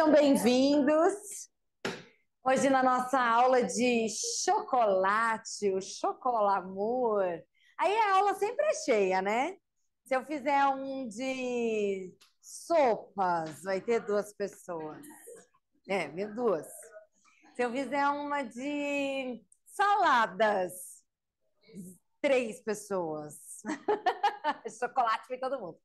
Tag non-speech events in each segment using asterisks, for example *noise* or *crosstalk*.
Sejam bem-vindos. Hoje na nossa aula de chocolate, o chocolamor. Aí a aula sempre é cheia, né? Se eu fizer um de sopas, vai ter duas pessoas. É, viu? Duas. Se eu fizer uma de saladas, três pessoas. *laughs* Chocolate para todo mundo.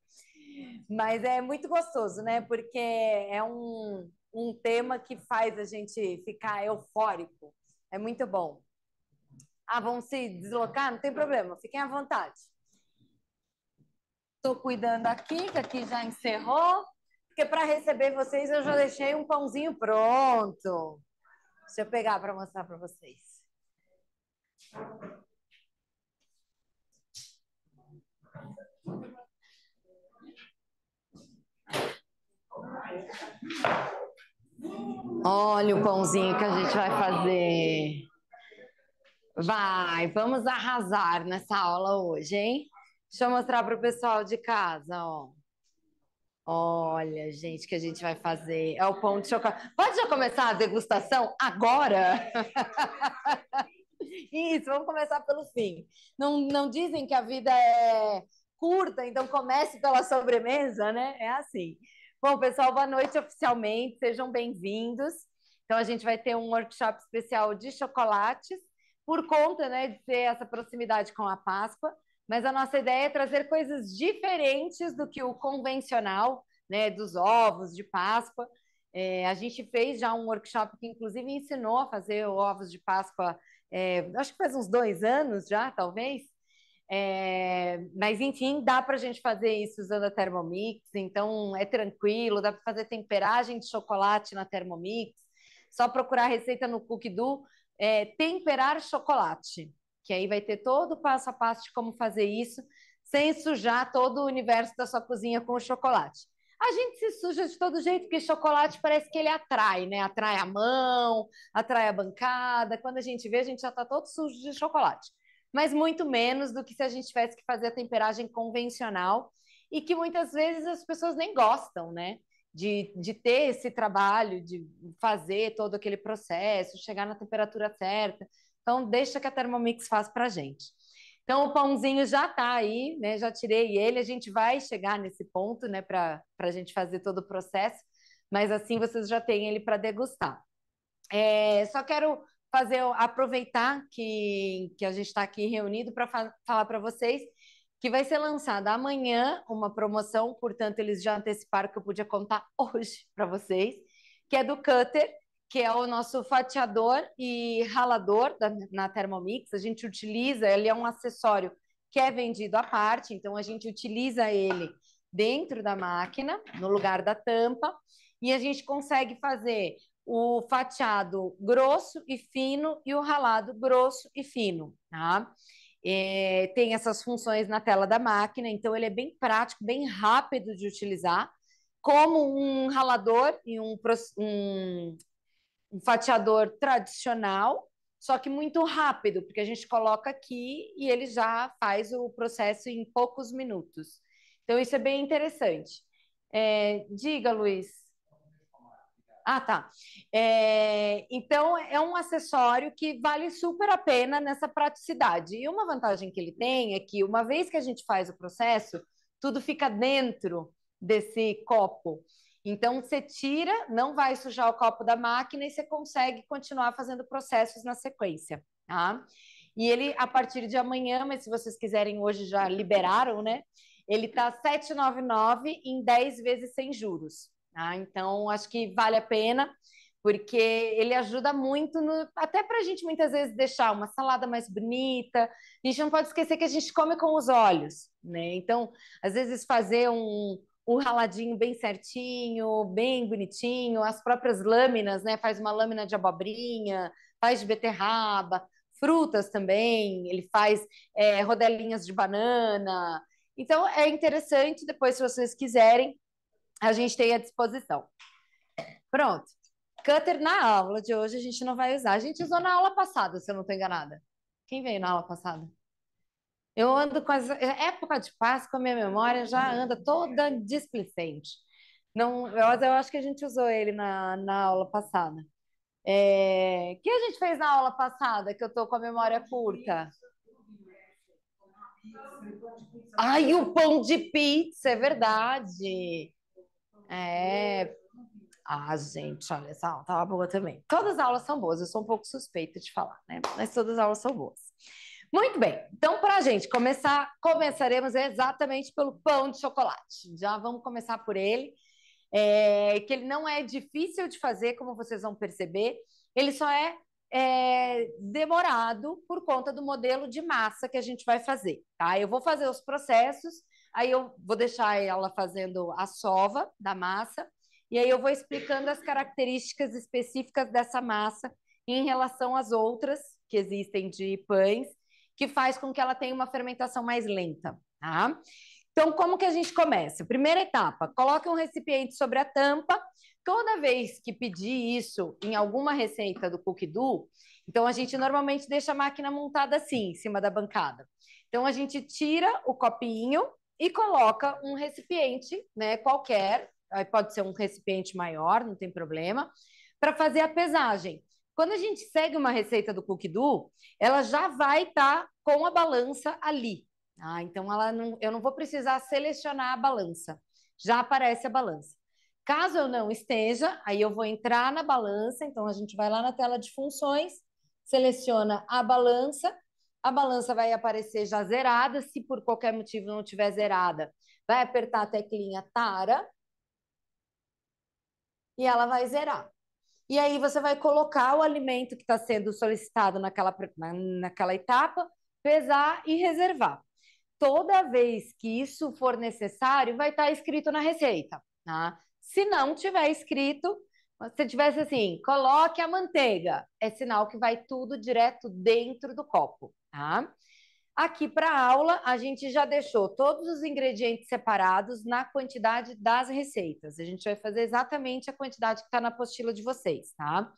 Mas é muito gostoso, né? Porque é um, um tema que faz a gente ficar eufórico. É muito bom. Ah, vão se deslocar? Não tem problema, fiquem à vontade. Estou cuidando aqui, que aqui já encerrou, porque para receber vocês eu já deixei um pãozinho pronto. Deixa eu pegar para mostrar para vocês. Olha o pãozinho que a gente vai fazer. Vai, vamos arrasar nessa aula hoje, hein? Deixa eu mostrar para o pessoal de casa, ó. Olha, gente, que a gente vai fazer. É o pão de chocolate. Pode já começar a degustação agora? *laughs* Isso, vamos começar pelo fim. Não, não dizem que a vida é curta, então comece pela sobremesa, né? É assim. Bom, pessoal, boa noite oficialmente, sejam bem-vindos. Então, a gente vai ter um workshop especial de chocolates, por conta né, de ter essa proximidade com a Páscoa, mas a nossa ideia é trazer coisas diferentes do que o convencional, né, dos ovos de Páscoa. É, a gente fez já um workshop que, inclusive, ensinou a fazer ovos de Páscoa, é, acho que faz uns dois anos já, talvez. É, mas enfim, dá para a gente fazer isso usando a Thermomix, então é tranquilo, dá para fazer temperagem de chocolate na Thermomix. Só procurar a receita no CookDo, é, temperar chocolate, que aí vai ter todo o passo a passo de como fazer isso, sem sujar todo o universo da sua cozinha com o chocolate. A gente se suja de todo jeito, porque chocolate parece que ele atrai, né? Atrai a mão, atrai a bancada. Quando a gente vê, a gente já está todo sujo de chocolate mas muito menos do que se a gente tivesse que fazer a temperagem convencional e que muitas vezes as pessoas nem gostam, né? De, de ter esse trabalho, de fazer todo aquele processo, chegar na temperatura certa. Então, deixa que a Thermomix faz para a gente. Então, o pãozinho já está aí, né? Já tirei ele, a gente vai chegar nesse ponto, né? Para a gente fazer todo o processo, mas assim vocês já têm ele para degustar. É, só quero fazer aproveitar que, que a gente está aqui reunido para fa falar para vocês que vai ser lançada amanhã uma promoção, portanto, eles já anteciparam que eu podia contar *laughs* hoje para vocês, que é do Cutter, que é o nosso fatiador e ralador da, na Thermomix. A gente utiliza, ele é um acessório que é vendido à parte, então a gente utiliza ele dentro da máquina, no lugar da tampa, e a gente consegue fazer o fatiado grosso e fino e o ralado grosso e fino, tá? É, tem essas funções na tela da máquina, então ele é bem prático, bem rápido de utilizar, como um ralador e um, um, um fatiador tradicional, só que muito rápido, porque a gente coloca aqui e ele já faz o processo em poucos minutos. Então, isso é bem interessante. É, diga, Luiz. Ah, tá. É, então, é um acessório que vale super a pena nessa praticidade. E uma vantagem que ele tem é que, uma vez que a gente faz o processo, tudo fica dentro desse copo. Então, você tira, não vai sujar o copo da máquina e você consegue continuar fazendo processos na sequência, tá? E ele, a partir de amanhã, mas se vocês quiserem, hoje já liberaram, né? Ele tá 799 em 10 vezes sem juros. Tá? Então, acho que vale a pena, porque ele ajuda muito, no, até para a gente muitas vezes deixar uma salada mais bonita. A gente não pode esquecer que a gente come com os olhos, né? Então, às vezes fazer um, um raladinho bem certinho, bem bonitinho, as próprias lâminas, né? Faz uma lâmina de abobrinha, faz de beterraba, frutas também, ele faz é, rodelinhas de banana. Então é interessante, depois, se vocês quiserem, a gente tem à disposição. Pronto. Cutter na aula de hoje a gente não vai usar. A gente usou na aula passada, se eu não estou enganada. Quem veio na aula passada? Eu ando com as... Época de Páscoa, minha memória já anda toda displicente. Não, eu, eu acho que a gente usou ele na, na aula passada. É, que a gente fez na aula passada, que eu tô com a memória curta? Ai, o pão de pizza, é verdade. É. Ah, gente, olha, essa aula tava boa também. Todas as aulas são boas, eu sou um pouco suspeita de falar, né? Mas todas as aulas são boas. Muito bem, então, para a gente começar, começaremos exatamente pelo pão de chocolate. Já vamos começar por ele, é, que ele não é difícil de fazer, como vocês vão perceber, ele só é é, demorado por conta do modelo de massa que a gente vai fazer, tá? Eu vou fazer os processos, aí eu vou deixar ela fazendo a sova da massa, e aí eu vou explicando as características específicas dessa massa em relação às outras que existem de pães, que faz com que ela tenha uma fermentação mais lenta, tá? Então, como que a gente começa? Primeira etapa, coloque um recipiente sobre a tampa toda vez que pedir isso em alguma receita do Cookie Do, então a gente normalmente deixa a máquina montada assim, em cima da bancada. Então a gente tira o copinho e coloca um recipiente, né, qualquer, pode ser um recipiente maior, não tem problema, para fazer a pesagem. Quando a gente segue uma receita do Cookie Do, ela já vai estar tá com a balança ali. Ah, então ela não, eu não vou precisar selecionar a balança. Já aparece a balança. Caso eu não esteja, aí eu vou entrar na balança, então a gente vai lá na tela de funções, seleciona a balança, a balança vai aparecer já zerada, se por qualquer motivo não estiver zerada, vai apertar a teclinha tara e ela vai zerar. E aí você vai colocar o alimento que está sendo solicitado naquela, naquela etapa, pesar e reservar. Toda vez que isso for necessário, vai estar tá escrito na receita. Tá? Se não tiver escrito, se tivesse assim, coloque a manteiga, é sinal que vai tudo direto dentro do copo, tá? Aqui para a aula, a gente já deixou todos os ingredientes separados na quantidade das receitas. A gente vai fazer exatamente a quantidade que está na apostila de vocês, tá?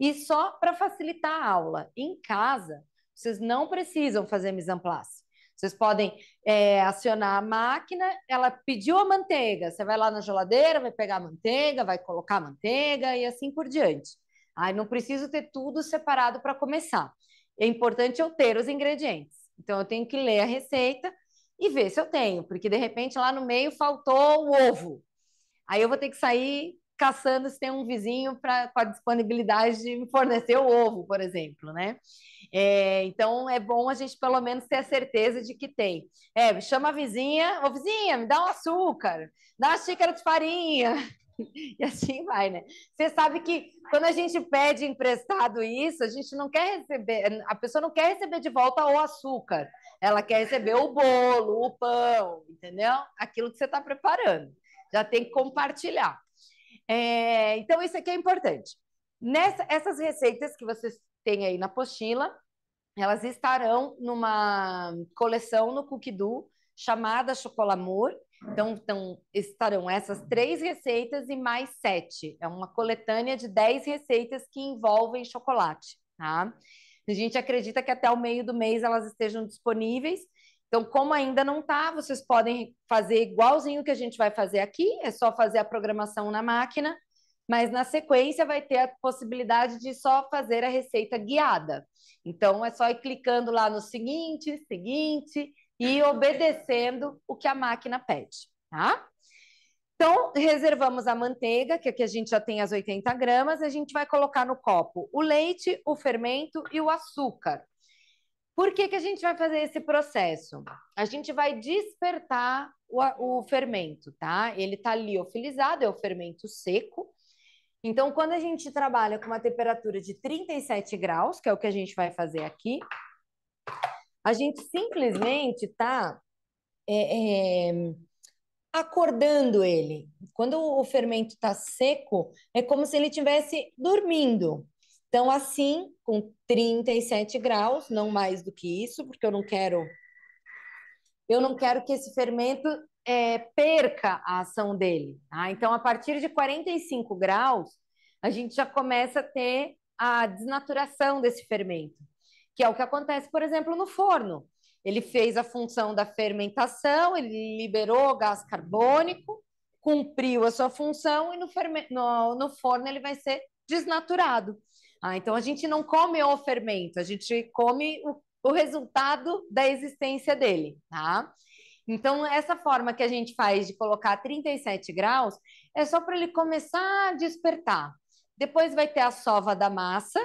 E só para facilitar a aula, em casa, vocês não precisam fazer mise en place. Vocês podem é, acionar a máquina, ela pediu a manteiga, você vai lá na geladeira, vai pegar a manteiga, vai colocar a manteiga e assim por diante. Aí não preciso ter tudo separado para começar. É importante eu ter os ingredientes. Então eu tenho que ler a receita e ver se eu tenho, porque de repente lá no meio faltou o ovo. Aí eu vou ter que sair caçando se tem um vizinho pra, com a disponibilidade de me fornecer o ovo, por exemplo, né? É, então é bom a gente pelo menos ter a certeza de que tem. É, chama a vizinha, ô vizinha, me dá um açúcar, dá uma xícara de farinha. *laughs* E assim vai, né? Você sabe que quando a gente pede emprestado isso, a gente não quer receber, a pessoa não quer receber de volta o açúcar, ela quer receber o bolo, o pão, entendeu? Aquilo que você está preparando. Já tem que compartilhar. É, então, isso aqui é importante. Nessa, essas receitas que vocês têm aí na apostila, elas estarão numa coleção no Cookidoo chamada Chocolamor. Então, então, estarão essas três receitas e mais sete. É uma coletânea de dez receitas que envolvem chocolate, tá? A gente acredita que até o meio do mês elas estejam disponíveis. Então, como ainda não está, vocês podem fazer igualzinho que a gente vai fazer aqui, é só fazer a programação na máquina, mas na sequência vai ter a possibilidade de só fazer a receita guiada. Então, é só ir clicando lá no seguinte, seguinte, e obedecendo o que a máquina pede, tá? Então, reservamos a manteiga, que aqui a gente já tem as 80 gramas, a gente vai colocar no copo o leite, o fermento e o açúcar. Por que, que a gente vai fazer esse processo? A gente vai despertar o, o fermento, tá? Ele está liofilizado, é o fermento seco. Então, quando a gente trabalha com uma temperatura de 37 graus, que é o que a gente vai fazer aqui, a gente simplesmente está é, é, acordando ele. Quando o fermento está seco, é como se ele estivesse dormindo. Então, assim, com 37 graus, não mais do que isso, porque eu não quero eu não quero que esse fermento é, perca a ação dele. Tá? Então, a partir de 45 graus, a gente já começa a ter a desnaturação desse fermento, que é o que acontece, por exemplo, no forno. Ele fez a função da fermentação, ele liberou gás carbônico, cumpriu a sua função e no, no, no forno ele vai ser desnaturado. Ah, então a gente não come o fermento, a gente come o, o resultado da existência dele, tá? Então, essa forma que a gente faz de colocar 37 graus é só para ele começar a despertar. Depois vai ter a sova da massa,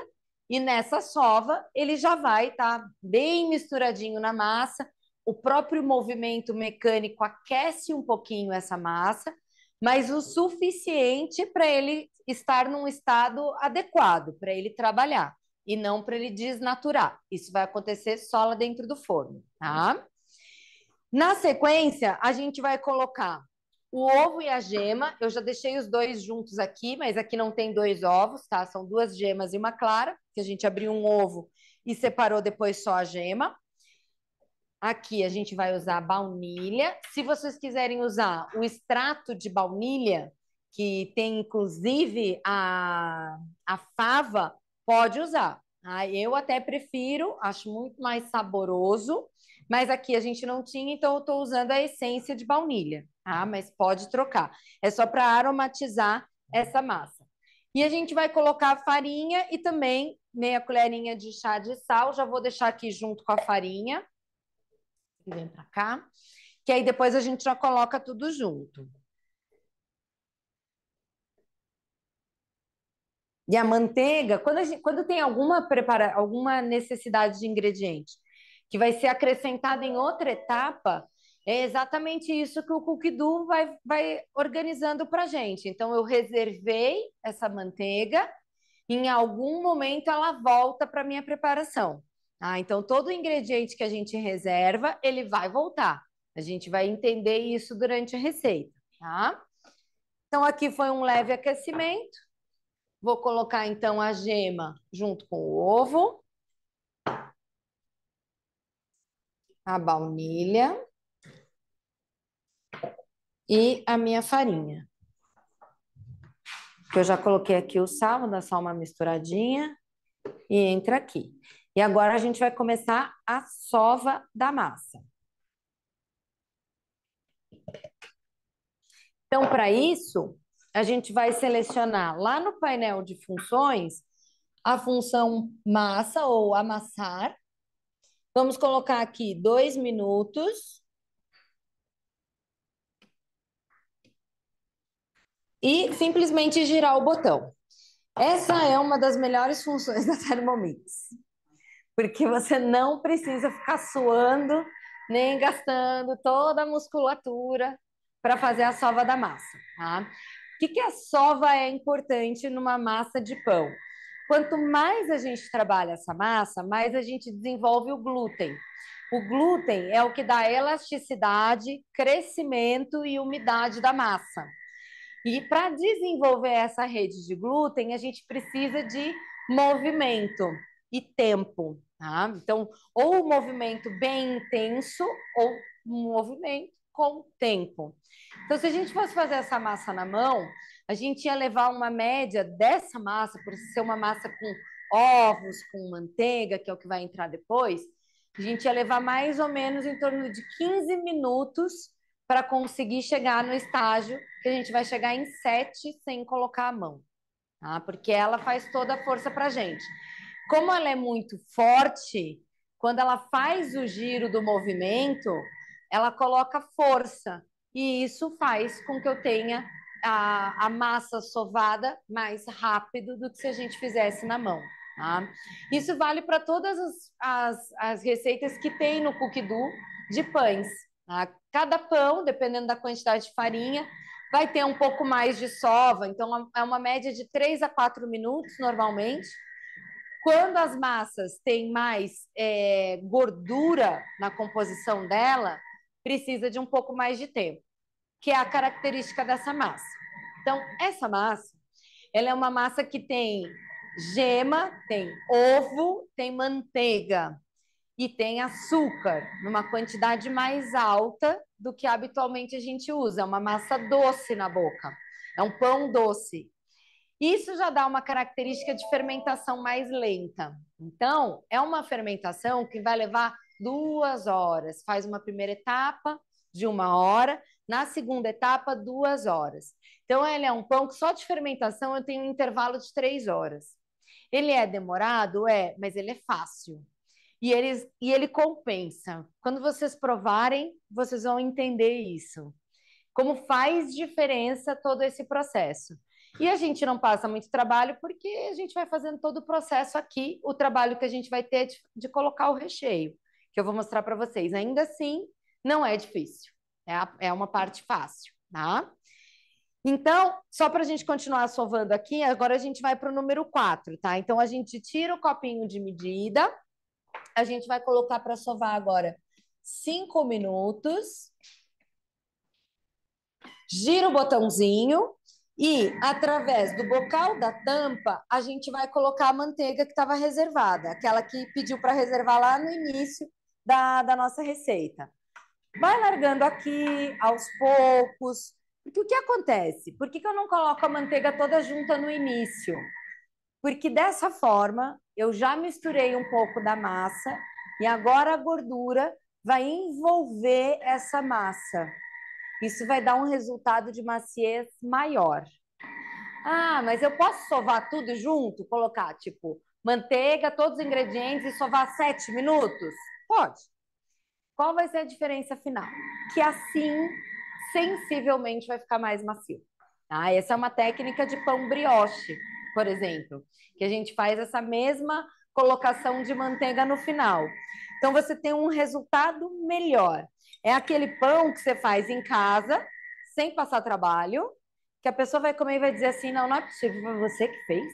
e nessa sova ele já vai estar tá bem misturadinho na massa. O próprio movimento mecânico aquece um pouquinho essa massa, mas o suficiente para ele estar num estado adequado, para ele trabalhar, e não para ele desnaturar. Isso vai acontecer só lá dentro do forno, tá? Na sequência, a gente vai colocar o ovo e a gema. Eu já deixei os dois juntos aqui, mas aqui não tem dois ovos, tá? São duas gemas e uma clara, que a gente abriu um ovo e separou depois só a gema. Aqui a gente vai usar baunilha. Se vocês quiserem usar o extrato de baunilha, que tem inclusive a, a fava, pode usar. Ah, eu até prefiro, acho muito mais saboroso mas aqui a gente não tinha, então eu estou usando a essência de baunilha, tá? Mas pode trocar. É só para aromatizar essa massa. E a gente vai colocar a farinha e também meia colherinha de chá de sal. Já vou deixar aqui junto com a farinha. Vem para cá. Que aí depois a gente já coloca tudo junto. E a manteiga, quando, a gente, quando tem alguma, prepara, alguma necessidade de ingrediente que vai ser acrescentada em outra etapa, é exatamente isso que o Cookidoo vai, vai organizando para a gente. Então, eu reservei essa manteiga, em algum momento ela volta para minha preparação. Ah, então, todo ingrediente que a gente reserva, ele vai voltar. A gente vai entender isso durante a receita, tá? Então, aqui foi um leve aquecimento. Vou colocar, então, a gema junto com o ovo. A baunilha e a minha farinha. Eu já coloquei aqui o sal, vou dar só uma misturadinha e entra aqui. E agora a gente vai começar a sova da massa. Então, para isso, a gente vai selecionar lá no painel de funções a função massa ou amassar Vamos colocar aqui dois minutos. E simplesmente girar o botão. Essa é uma das melhores funções *laughs* da Thermomix. Porque você não precisa ficar suando, nem gastando toda a musculatura para fazer a sova da massa. Tá? O que, que a sova é importante numa massa de pão? Quanto mais a gente trabalha essa massa, mais a gente desenvolve o glúten. O glúten é o que dá elasticidade, crescimento e umidade da massa. E para desenvolver essa rede de glúten, a gente precisa de movimento e tempo. Tá? Então, ou um movimento bem intenso ou um movimento com tempo. Então, se a gente fosse fazer essa massa na mão, a gente ia levar uma média dessa massa, por ser uma massa com ovos, com manteiga, que é o que vai entrar depois, a gente ia levar mais ou menos em torno de 15 minutos para conseguir chegar no estágio que a gente vai chegar em 7 sem colocar a mão, tá? Porque ela faz toda a força para a gente. Como ela é muito forte, quando ela faz o giro do movimento, ela coloca força e isso faz com que eu tenha a, a massa sovada mais rápido do que se a gente fizesse na mão. Tá? Isso vale para todas as, as, as, receitas que tem no Cookidoo de pães. Tá? Cada pão, dependendo da quantidade de farinha, vai ter um pouco mais de sova, então é uma média de 3 a 4 minutos normalmente. Quando as massas têm mais é, gordura na composição dela, precisa de um pouco mais de tempo que é a característica dessa massa. Então, essa massa, ela é uma massa que tem gema, tem ovo, tem manteiga e tem açúcar, numa quantidade mais alta do que habitualmente a gente usa. É uma massa doce na boca, é um pão doce. Isso já dá uma característica de fermentação mais lenta. Então, é uma fermentação que vai levar duas horas. Faz uma primeira etapa de uma hora, Na segunda etapa, duas horas. Então, ele é um pão que só de fermentação eu tenho um intervalo de três horas. Ele é demorado? É, mas ele é fácil. E, eles, e ele compensa. Quando vocês provarem, vocês vão entender isso. Como faz diferença todo esse processo. E a gente não passa muito trabalho porque a gente vai fazendo todo o processo aqui, o trabalho que a gente vai ter de, de colocar o recheio, que eu vou mostrar para vocês. Ainda assim, não é difícil, é, é uma parte fácil, tá? Então, só para a gente continuar sovando aqui, agora a gente vai para o número 4, tá? Então, a gente tira o copinho de medida, a gente vai colocar para sovar agora 5 minutos, gira o botãozinho e, através do bocal da tampa, a gente vai colocar a manteiga que estava reservada, aquela que pediu para reservar lá no início da, da nossa receita. Vai largando aqui aos poucos. Porque o que acontece? Por que, que eu não coloco a manteiga toda junta no início? Porque dessa forma eu já misturei um pouco da massa e agora a gordura vai envolver essa massa. Isso vai dar um resultado de maciez maior. Ah, mas eu posso sovar tudo junto? Colocar, tipo, manteiga, todos os ingredientes e sovar sete minutos? Pode. Qual vai ser a diferença final? Que assim, sensivelmente, vai ficar mais macio. Ah, essa é uma técnica de pão brioche, por exemplo, que a gente faz essa mesma colocação de manteiga no final. Então, você tem um resultado melhor. É aquele pão que você faz em casa, sem passar trabalho, que a pessoa vai comer e vai dizer assim: não, não é possível, foi você que fez.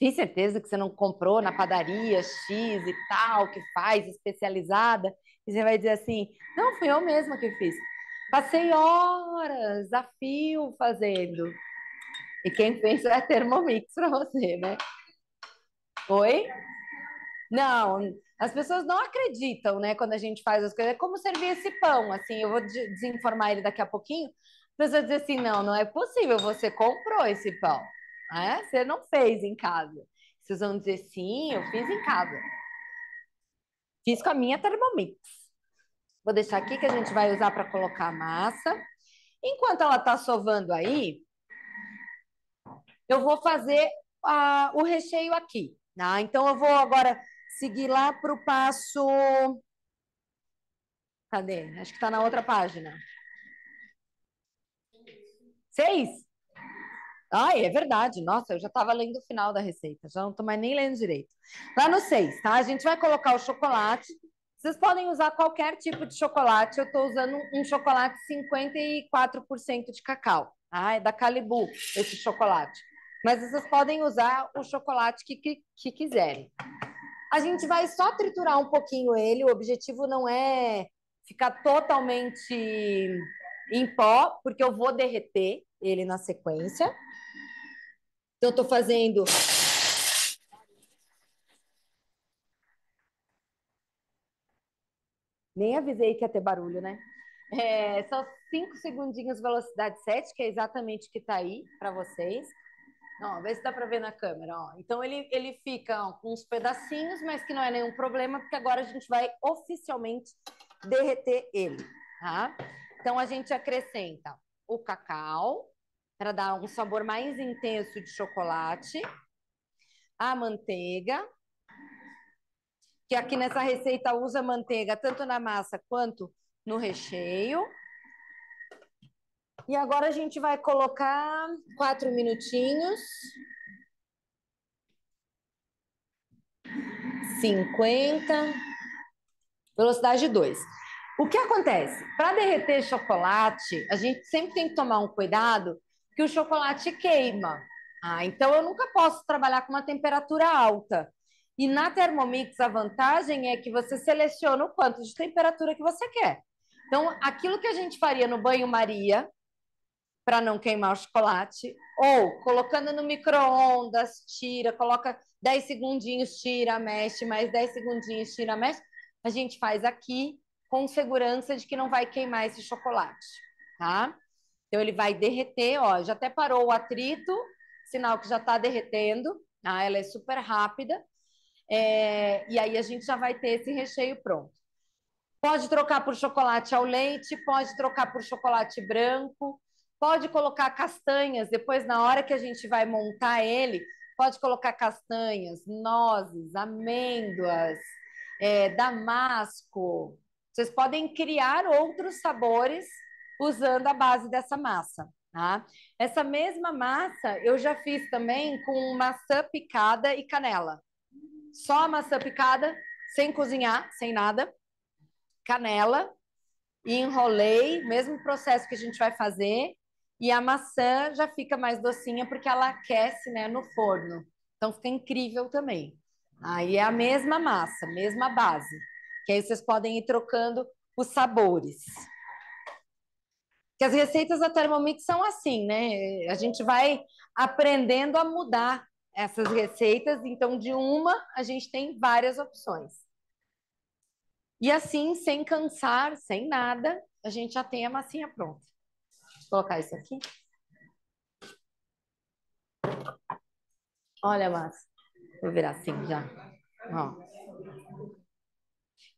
Tem certeza que você não comprou na padaria X e tal, que faz, especializada? E você vai dizer assim: não, fui eu mesma que fiz. Passei horas a fio fazendo. E quem fez é Thermomix para você, né? Oi? Não, as pessoas não acreditam, né, quando a gente faz as coisas. É como servir esse pão, assim, eu vou desinformar ele daqui a pouquinho. A pessoa diz assim, não, não é possível, você comprou esse pão, né? Você não fez em casa. Vocês vão dizer, sim, eu fiz em casa. Fiz com a minha Thermomix. Vou deixar aqui que a gente vai usar para colocar a massa. Enquanto ela está sovando aí, eu vou fazer a, o recheio aqui. Tá? Então, eu vou agora seguir lá para o passo. Cadê? Acho que está na outra página. Seis? Ai, é verdade. Nossa, eu já estava lendo o final da receita, já não estou mais nem lendo direito. Lá no seis, tá? A gente vai colocar o chocolate. Vocês podem usar qualquer tipo de chocolate. Eu estou usando um chocolate 54% de cacau. Ah, é da Calibu, esse chocolate. Mas vocês podem usar o chocolate que, que, que quiserem. A gente vai só triturar um pouquinho ele, o objetivo não é ficar totalmente em pó, porque eu vou derreter ele na sequência. Então, eu estou fazendo. Nem avisei que ia ter barulho, né? É, são cinco segundinhos velocidade 7, que é exatamente o que está aí para vocês. Ó, vê se dá para ver na câmera. Ó. Então ele, ele fica ó, com uns pedacinhos, mas que não é nenhum problema, porque agora a gente vai oficialmente derreter ele. Tá? Então a gente acrescenta o cacau para dar um sabor mais intenso de chocolate, a manteiga, que aqui nessa receita usa manteiga tanto na massa quanto no recheio. E agora a gente vai colocar quatro minutinhos. Cinquenta. Velocidade 2. O que acontece? Para derreter chocolate, a gente sempre tem que tomar um cuidado que o chocolate queima. Ah, então eu nunca posso trabalhar com uma temperatura alta. E na Thermomix a vantagem é que você seleciona o quanto de temperatura que você quer. Então, aquilo que a gente faria no banho-maria, para não queimar o chocolate, ou colocando no micro-ondas, tira, coloca 10 segundinhos, tira, mexe, mais 10 segundinhos, tira, mexe. A gente faz aqui com segurança de que não vai queimar esse chocolate, tá? Então ele vai derreter, ó, já até parou o atrito, sinal que já está derretendo, tá? Ela é super rápida. É, e aí a gente já vai ter esse recheio pronto. Pode trocar por chocolate ao leite, pode trocar por chocolate branco, pode colocar castanhas. Depois, na hora que a gente vai montar ele, pode colocar castanhas, nozes, amêndoas, é, damasco. Vocês podem criar outros sabores usando a base dessa massa. Tá? Essa mesma massa eu já fiz também com maçã picada e canela. Só maçã picada, sem cozinhar, sem nada. Canela, e enrolei, mesmo processo que a gente vai fazer. E a maçã já fica mais docinha porque ela aquece né, no forno. Então fica incrível também. Aí é a mesma massa, mesma base. Que aí vocês podem ir trocando os sabores. Que as receitas da Thermomix são assim, né? A gente vai aprendendo a mudar essas receitas, então de uma a gente tem várias opções. E assim, sem cansar, sem nada, a gente já tem a massinha pronta. Vou colocar isso aqui. Olha massa. Vou virar assim já. Ó.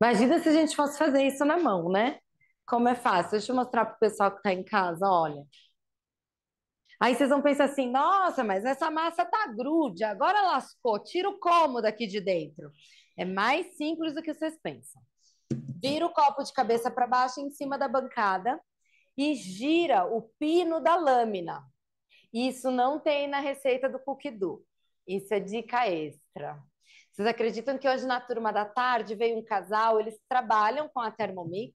Imagina se a gente fosse fazer isso na mão, né? Como é fácil. Deixa eu mostrar para o pessoal que está em casa, olha. Aí vocês vão pensar assim, nossa, mas essa massa tá grude, agora lascou, tira o cômodo aqui de dentro. É mais simples do que vocês pensam. Vira o copo de cabeça para baixo em cima da bancada e gira o pino da lâmina. Isso não tem na receita do cookie do. Isso é dica extra. Vocês acreditam que hoje na turma da tarde veio um casal, eles trabalham com a Thermomix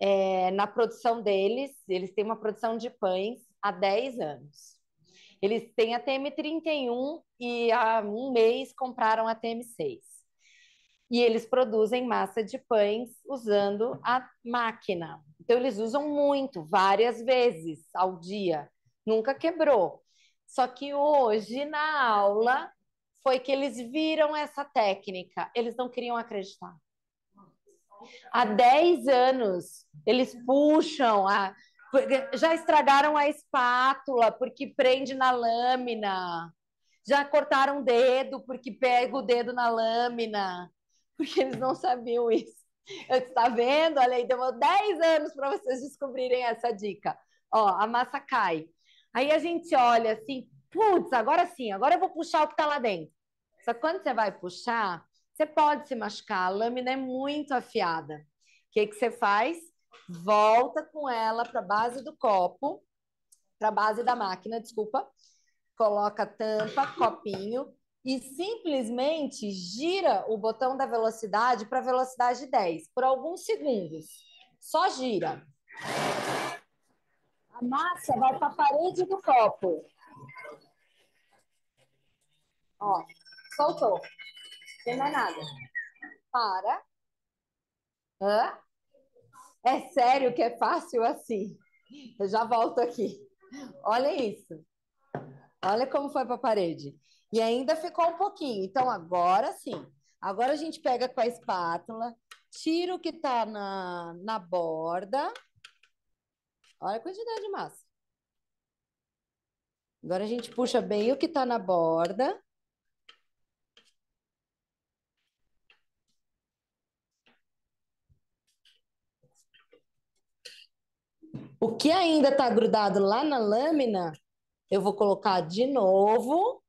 é, na produção deles, eles têm uma produção de pães há 10 anos. Eles têm a TM31 e há um mês compraram a TM6. E eles produzem massa de pães usando a máquina. Então, eles usam muito, várias vezes ao dia. Nunca quebrou. Só que hoje, na aula, foi que eles viram essa técnica. Eles não queriam acreditar. Há 10 anos, eles puxam, a, já estragaram a espátula porque prende na lâmina, já cortaram o dedo porque pega o dedo na lâmina, porque eles não sabiam isso. Eu está vendo? Olha aí, demorou 10 anos para vocês descobrirem essa dica. Ó, a massa cai. Aí a gente olha assim, putz, agora sim, agora eu vou puxar o que está lá dentro. Só que quando você vai puxar, você pode se machucar, a lâmina é muito afiada. O que, que você faz? Volta com ela para a base do copo, para a base da máquina, desculpa. Coloca tampa, copinho e simplesmente gira o botão da velocidade para velocidade 10 por alguns segundos. Só gira. A massa vai para a parede do copo. Ó, soltou. Tem mais nada. Para. Hã? É sério que é fácil assim? Eu já volto aqui. Olha isso. Olha como foi para a parede. E ainda ficou um pouquinho. Então, agora sim. Agora a gente pega com a espátula, tira o que está na, na borda Olha a quantidade de massa. Agora a gente puxa bem o que está na borda. O que ainda está grudado lá na lâmina, eu vou colocar de novo,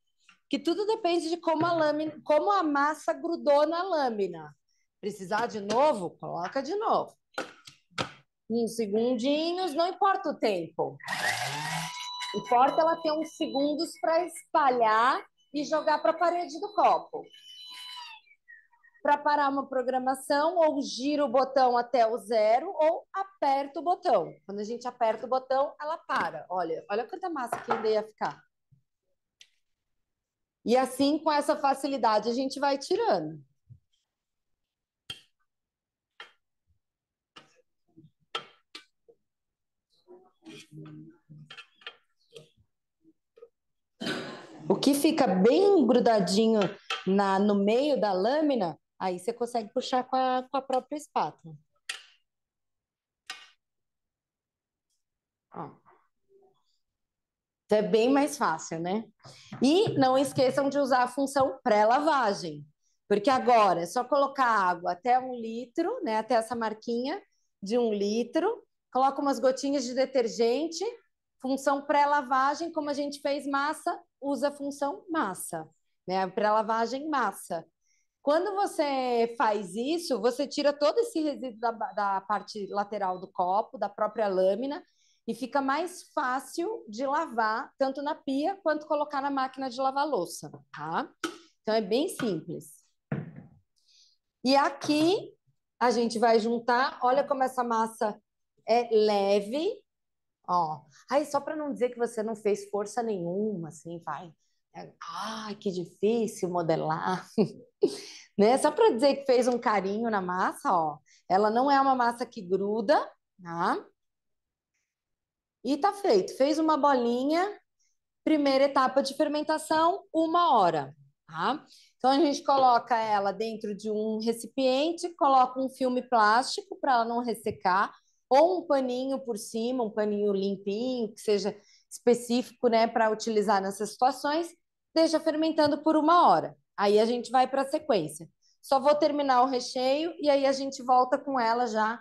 que tudo depende de como a lâmina, como a massa grudou na lâmina. Precisar de novo, coloca de novo uns segundinhos, não importa o tempo. Importa ela ter uns segundos para espalhar e jogar para a parede do copo. Para parar uma programação, ou gira o botão até o zero, ou aperta o botão. Quando a gente aperta o botão, ela para. Olha, olha quanta massa que ainda ia ficar. E assim, com essa facilidade, a gente vai tirando. O que fica bem grudadinho na, no meio da lâmina, aí você consegue puxar com a, com a própria espátula. Ó. Então é bem mais fácil, né? E não esqueçam de usar a função pré-lavagem. Porque agora é só colocar água até um litro, né? Até essa marquinha de um litro. Coloca umas gotinhas de detergente, função pré-lavagem, como a gente fez massa, usa a função massa, né? Pré-lavagem massa. Quando você faz isso, você tira todo esse resíduo da, da parte lateral do copo, da própria lâmina, e fica mais fácil de lavar, tanto na pia quanto colocar na máquina de lavar louça, tá? Então é bem simples. E aqui a gente vai juntar, olha como essa massa é leve, ó. Aí só para não dizer que você não fez força nenhuma, assim, vai. Ai, que difícil modelar. *laughs* né? Só para dizer que fez um carinho na massa, ó. Ela não é uma massa que gruda, tá? E tá feito. Fez uma bolinha, primeira etapa de fermentação, uma hora, tá? Então, a gente coloca ela dentro de um recipiente, coloca um filme plástico para ela não ressecar, ou um paninho por cima, um paninho limpinho, que seja específico né, para utilizar nessas situações, deixa fermentando por uma hora. Aí a gente vai para a sequência. Só vou terminar o recheio e aí a gente volta com ela já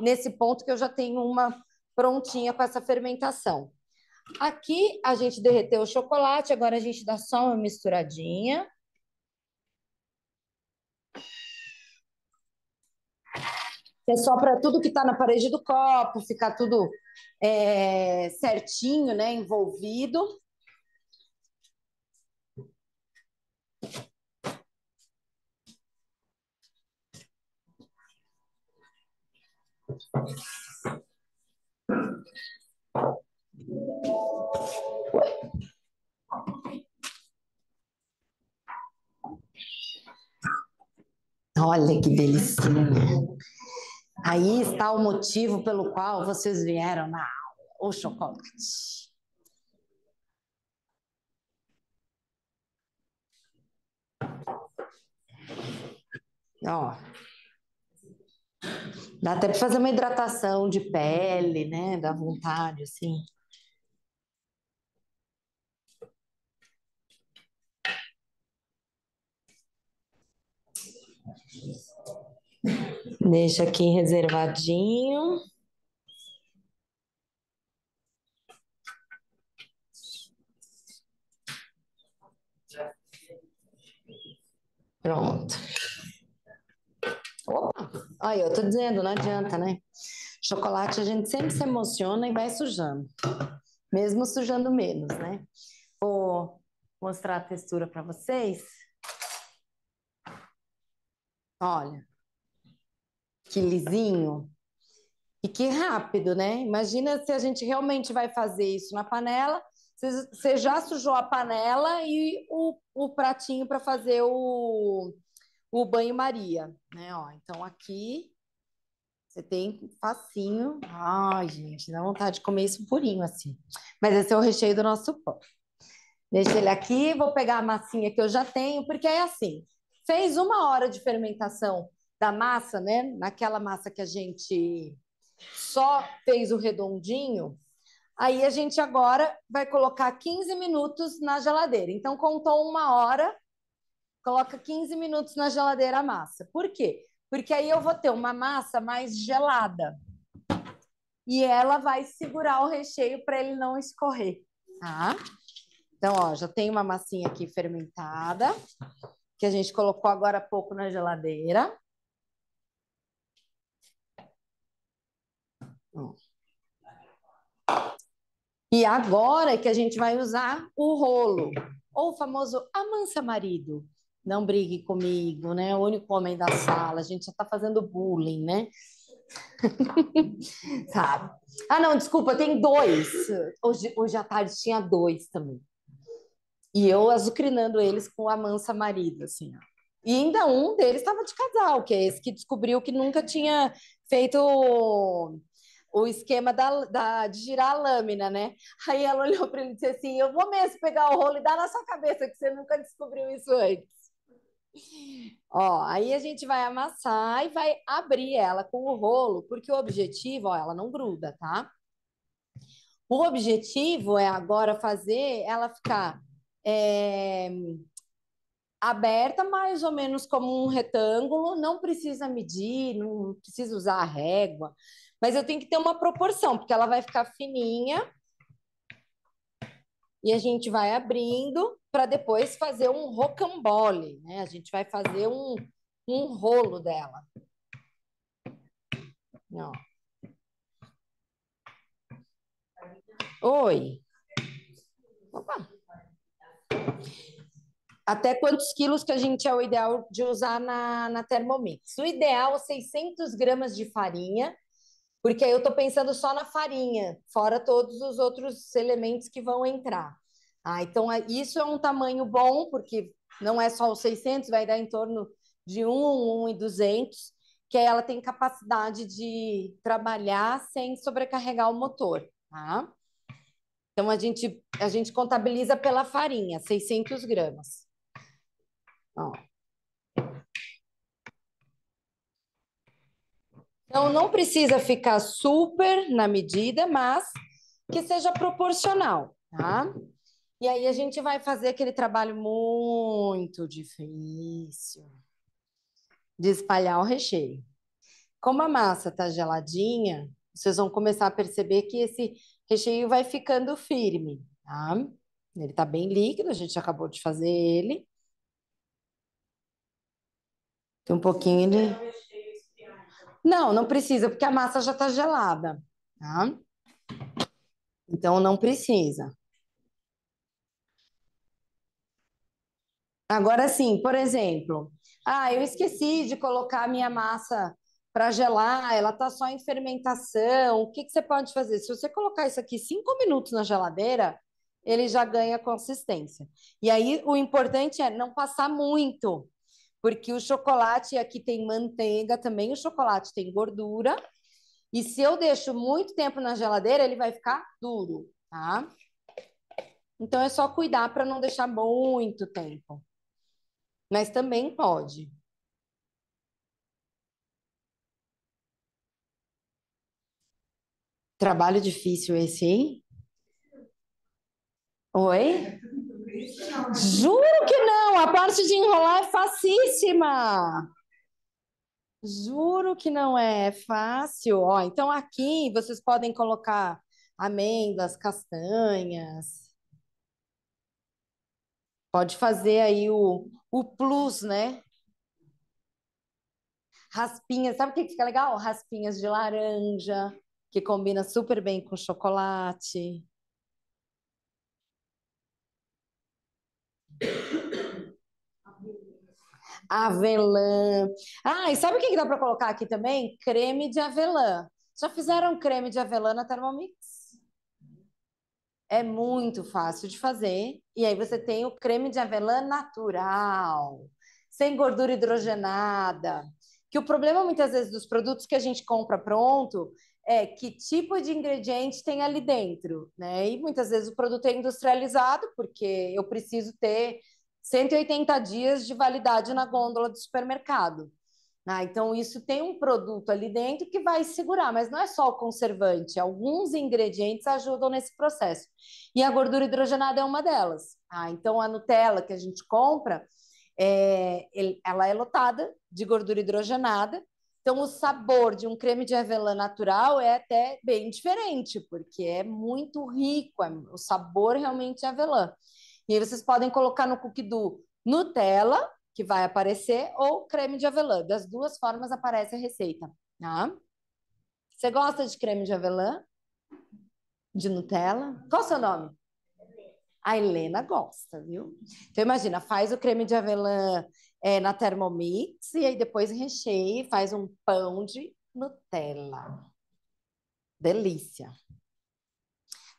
nesse ponto que eu já tenho uma prontinha com essa fermentação. Aqui a gente derreteu o chocolate, agora a gente dá só uma misturadinha. é só para tudo que está na parede do copo, ficar tudo é, certinho, né, envolvido. Olha que delicinha. Aí está o motivo pelo qual vocês vieram na aula, o chocolate. Ó, dá até para fazer uma hidratação de pele, né? Da vontade, assim. Deixa aqui reservadinho. Pronto. Opa! Aí, eu tô dizendo, não adianta, né? Chocolate a gente sempre se emociona e vai sujando. Mesmo sujando menos, né? Vou mostrar a textura para vocês. Olha, que lisinho e que rápido, né? Imagina se a gente realmente vai fazer isso na panela. Você já sujou a panela e o, o pratinho para fazer o, o banho-maria, né? Ó, então aqui você tem facinho. Ai, gente, dá vontade de comer isso purinho assim. Mas esse é o recheio do nosso pão. Deixa ele aqui, vou pegar a massinha que eu já tenho, porque é assim. Fez uma hora de fermentação da massa, né? Naquela massa que a gente só fez o redondinho, aí a gente agora vai colocar 15 minutos na geladeira. Então, contou uma hora, coloca 15 minutos na geladeira a massa. Por quê? Porque aí eu vou ter uma massa mais gelada. E ela vai segurar o recheio para ele não escorrer, tá? Então, ó, já tem uma massinha aqui fermentada, que a gente colocou agora há pouco na geladeira. E agora é que a gente vai usar o rolo, ou o famoso amansa marido. Não brigue comigo, né? O único homem da sala, a gente já tá fazendo bullying, né? *laughs* Sabe? Ah, não, desculpa, tem dois. Hoje, hoje à tarde tinha dois também. E eu azucrinando eles com a mansa marido, assim, ó. E ainda um deles estava de casal, que é esse que descobriu que nunca tinha feito o esquema da, da, de girar a lâmina, né? Aí ela olhou para ele e disse assim: Eu vou mesmo pegar o rolo e dar na sua cabeça, que você nunca descobriu isso antes. Ó, aí a gente vai amassar e vai abrir ela com o rolo, porque o objetivo, ó, ela não gruda, tá? O objetivo é agora fazer ela ficar é, aberta, mais ou menos como um retângulo, não precisa medir, não precisa usar a régua, mas eu tenho que ter uma proporção, porque ela vai ficar fininha. E a gente vai abrindo para depois fazer um rocambole, né? A gente vai fazer um, um rolo dela. Ó. Oi. Opa. Até quantos quilos que a gente é o ideal de usar na, na Thermomix? O ideal, 600 gramas de farinha, porque aí eu estou pensando só na farinha, fora todos os outros elementos que vão entrar. Ah, então, é, isso é um tamanho bom, porque não é só os 600, vai dar em torno de 1, 1 e 200, que aí ela tem capacidade de trabalhar sem sobrecarregar o motor, tá? Então, a gente, a gente contabiliza pela farinha, 600 gramas. Ó. Então, não precisa ficar super na medida, mas que seja proporcional, tá? E aí a gente vai fazer aquele trabalho muito difícil de espalhar o recheio. Como a massa tá geladinha, vocês vão começar a perceber que esse recheio vai ficando firme, tá? Ele tá bem líquido, a gente acabou de fazer ele. Tem um pouquinho de... Não, não precisa, porque a massa já está gelada, tá? Então, não precisa. Agora sim, por exemplo, ah, eu esqueci de colocar a minha massa para gelar, ela está só em fermentação. O que, que você pode fazer? Se você colocar isso aqui cinco minutos na geladeira, ele já ganha consistência. E aí o importante é não passar muito, porque o chocolate aqui tem manteiga também, o chocolate tem gordura. E se eu deixo muito tempo na geladeira, ele vai ficar duro, tá? Então é só cuidar para não deixar muito tempo. Mas também pode. Trabalho difícil esse, hein? Oi? Juro que não, a parte de enrolar é facíssima. Juro que não é, é fácil. Ó, então aqui vocês podem colocar amêndoas, castanhas. Pode fazer aí o, o plus, né? Raspinhas, sabe o que fica legal? Raspinhas de laranja, que combina super bem com chocolate. Avelã. Ah, e sabe o que dá para colocar aqui também? Creme de avelã. Já fizeram creme de avelã na Thermomix? É muito fácil de fazer. E aí você tem o creme de avelã natural, sem gordura hidrogenada. Que o problema muitas vezes dos produtos que a gente compra pronto é que tipo de ingrediente tem ali dentro, né? E muitas vezes o produto é industrializado, porque eu preciso ter 180 dias de validade na gôndola do supermercado. Ah, então, isso tem um produto ali dentro que vai segurar, mas não é só o conservante, alguns ingredientes ajudam nesse processo. E a gordura hidrogenada é uma delas. Ah, então, a Nutella que a gente compra, é, ela é lotada de gordura hidrogenada, então o sabor de um creme de avelã natural é até bem diferente, porque é muito rico, é, o sabor realmente é avelã. E aí vocês podem colocar no cookie do Nutella, que vai aparecer, ou creme de avelã. Das duas formas aparece a receita. Tá? Você gosta de creme de avelã? De Nutella? Qual o seu nome? A Helena gosta, viu? Então imagina, faz o creme de avelã é, na Thermomix e aí depois recheia e faz um pão de Nutella. Delícia.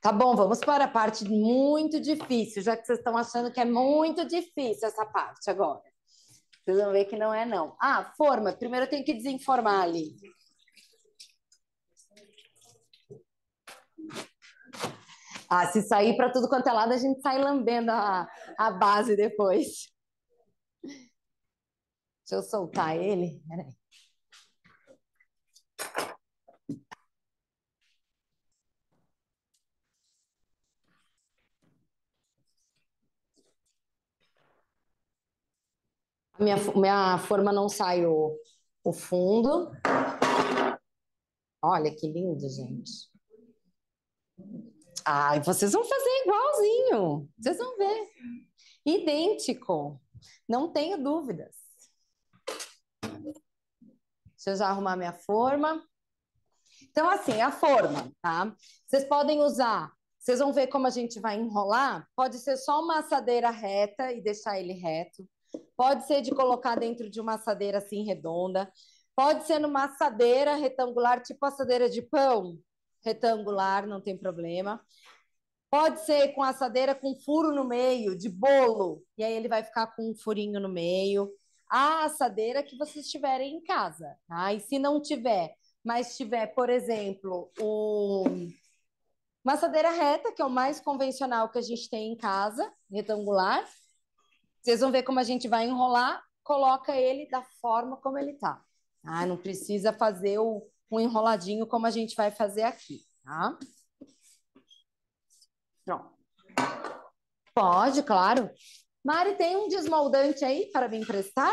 Tá bom, vamos para a parte muito difícil, já que vocês estão achando que é muito difícil essa parte agora. Vocês vão ver que não é, não. Ah, forma. Primeiro eu tenho que desenformar ali. Ah, se sair para tudo quanto é lado, a gente sai lambendo a, a base depois. Deixa eu soltar ele. Peraí. Minha, minha forma não sai o, o fundo. Olha que lindo, gente. Ah, e vocês vão fazer igualzinho. Vocês vão ver. Idêntico. Não tenho dúvidas. Deixa eu já arrumar minha forma. Então, assim, a forma, tá? Vocês podem usar, vocês vão ver como a gente vai enrolar. Pode ser só uma assadeira reta e deixar ele reto. Pode ser de colocar dentro de uma assadeira assim redonda. Pode ser numa assadeira retangular, tipo assadeira de pão, retangular, não tem problema. Pode ser com assadeira com furo no meio, de bolo, e aí ele vai ficar com um furinho no meio. A assadeira que vocês tiverem em casa, tá? E se não tiver, mas tiver, por exemplo, um... uma assadeira reta, que é o mais convencional que a gente tem em casa, retangular, vocês vão ver como a gente vai enrolar, coloca ele da forma como ele tá. Ah, não precisa fazer o, um enroladinho como a gente vai fazer aqui, tá? Pronto. Pode, claro. Mari, tem um desmoldante aí para me emprestar?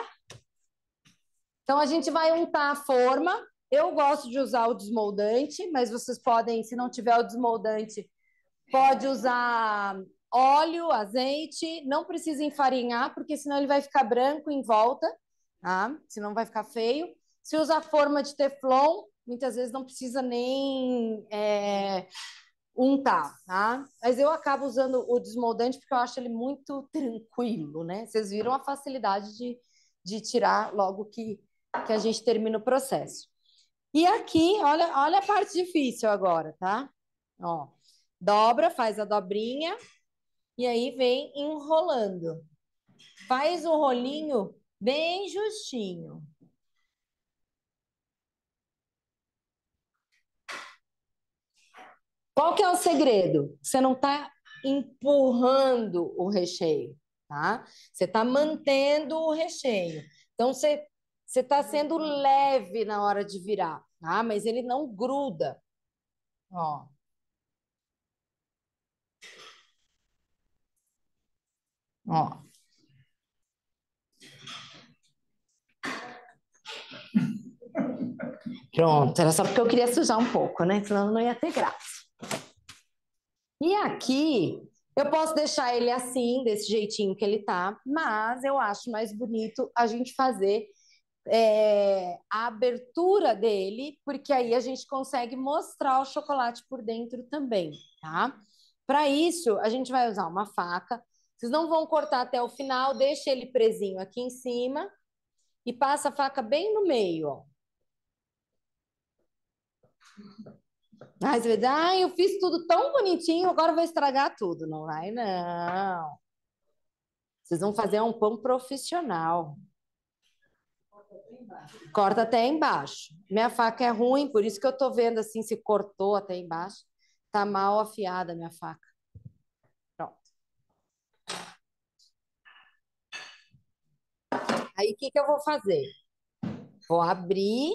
Então, a gente vai untar a forma. Eu gosto de usar o desmoldante, mas vocês podem, se não tiver o desmoldante, pode usar óleo, azeite. Não precisa enfarinhar, porque senão ele vai ficar branco em volta, tá? Senão vai ficar feio. Se usar forma de teflon, muitas vezes não precisa nem é, untar, tá? Mas eu acabo usando o desmoldante porque eu acho ele muito tranquilo, né? Vocês viram a facilidade de, de tirar logo que, que a gente termina o processo. E aqui, olha, olha a parte difícil agora, tá? Ó, dobra, faz a dobrinha e aí vem enrolando. Faz o rolinho bem justinho. Qual que é o segredo? Você não está empurrando o recheio, tá? Você está mantendo o recheio. Então, você está sendo leve na hora de virar, tá? Mas ele não gruda. Ó. Ó. Pronto, era só porque eu queria sujar um pouco, né? Senão não ia ter graça. E aqui eu posso deixar ele assim, desse jeitinho que ele tá, mas eu acho mais bonito a gente fazer é, a abertura dele, porque aí a gente consegue mostrar o chocolate por dentro também, tá? Para isso, a gente vai usar uma faca. Vocês não vão cortar até o final, deixa ele presinho aqui em cima e passa a faca bem no meio, ó. Aí você vai dizer, ah, eu fiz tudo tão bonitinho, agora vou estragar tudo. Não vai, não. Vocês vão fazer um pão profissional. Corta até embaixo. Minha faca é ruim, por isso que eu tô vendo assim se cortou até embaixo. Tá mal afiada minha faca. Pronto. Aí o que, que eu vou fazer? Vou abrir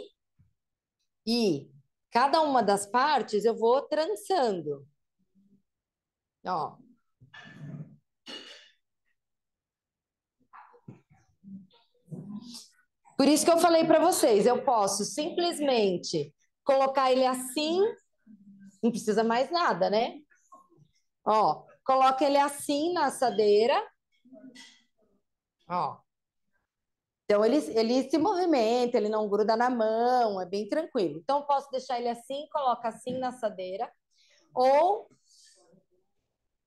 e Cada uma das partes eu vou trançando. Ó. Por isso que eu falei para vocês, eu posso simplesmente colocar ele assim, não precisa mais nada, né? Ó, coloca ele assim na assadeira. Ó. Então, ele, ele se movimenta, ele não gruda na mão, é bem tranquilo. Então, eu posso deixar ele assim, coloca assim na assadeira, ou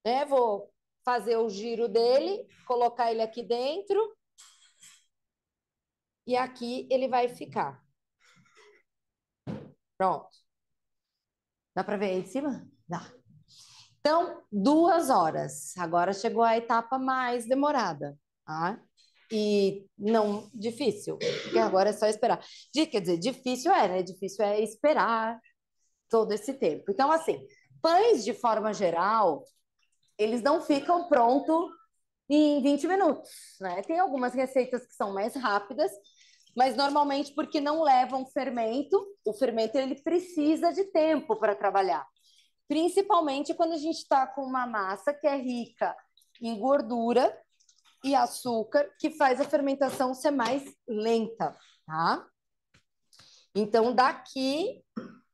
né, vou fazer o giro dele, colocar ele aqui dentro, e aqui ele vai ficar. Pronto. Dá para ver aí em cima? Dá. Então, duas horas. Agora chegou a etapa mais demorada. Tá? E não difícil, porque agora é só esperar. Quer dizer, difícil é, né? Difícil é esperar todo esse tempo. Então, assim, pães de forma geral, eles não ficam prontos em 20 minutos, né? Tem algumas receitas que são mais rápidas, mas normalmente porque não levam fermento, o fermento ele precisa de tempo para trabalhar. Principalmente quando a gente está com uma massa que é rica em gordura e açúcar, que faz a fermentação ser mais lenta, tá? Então, daqui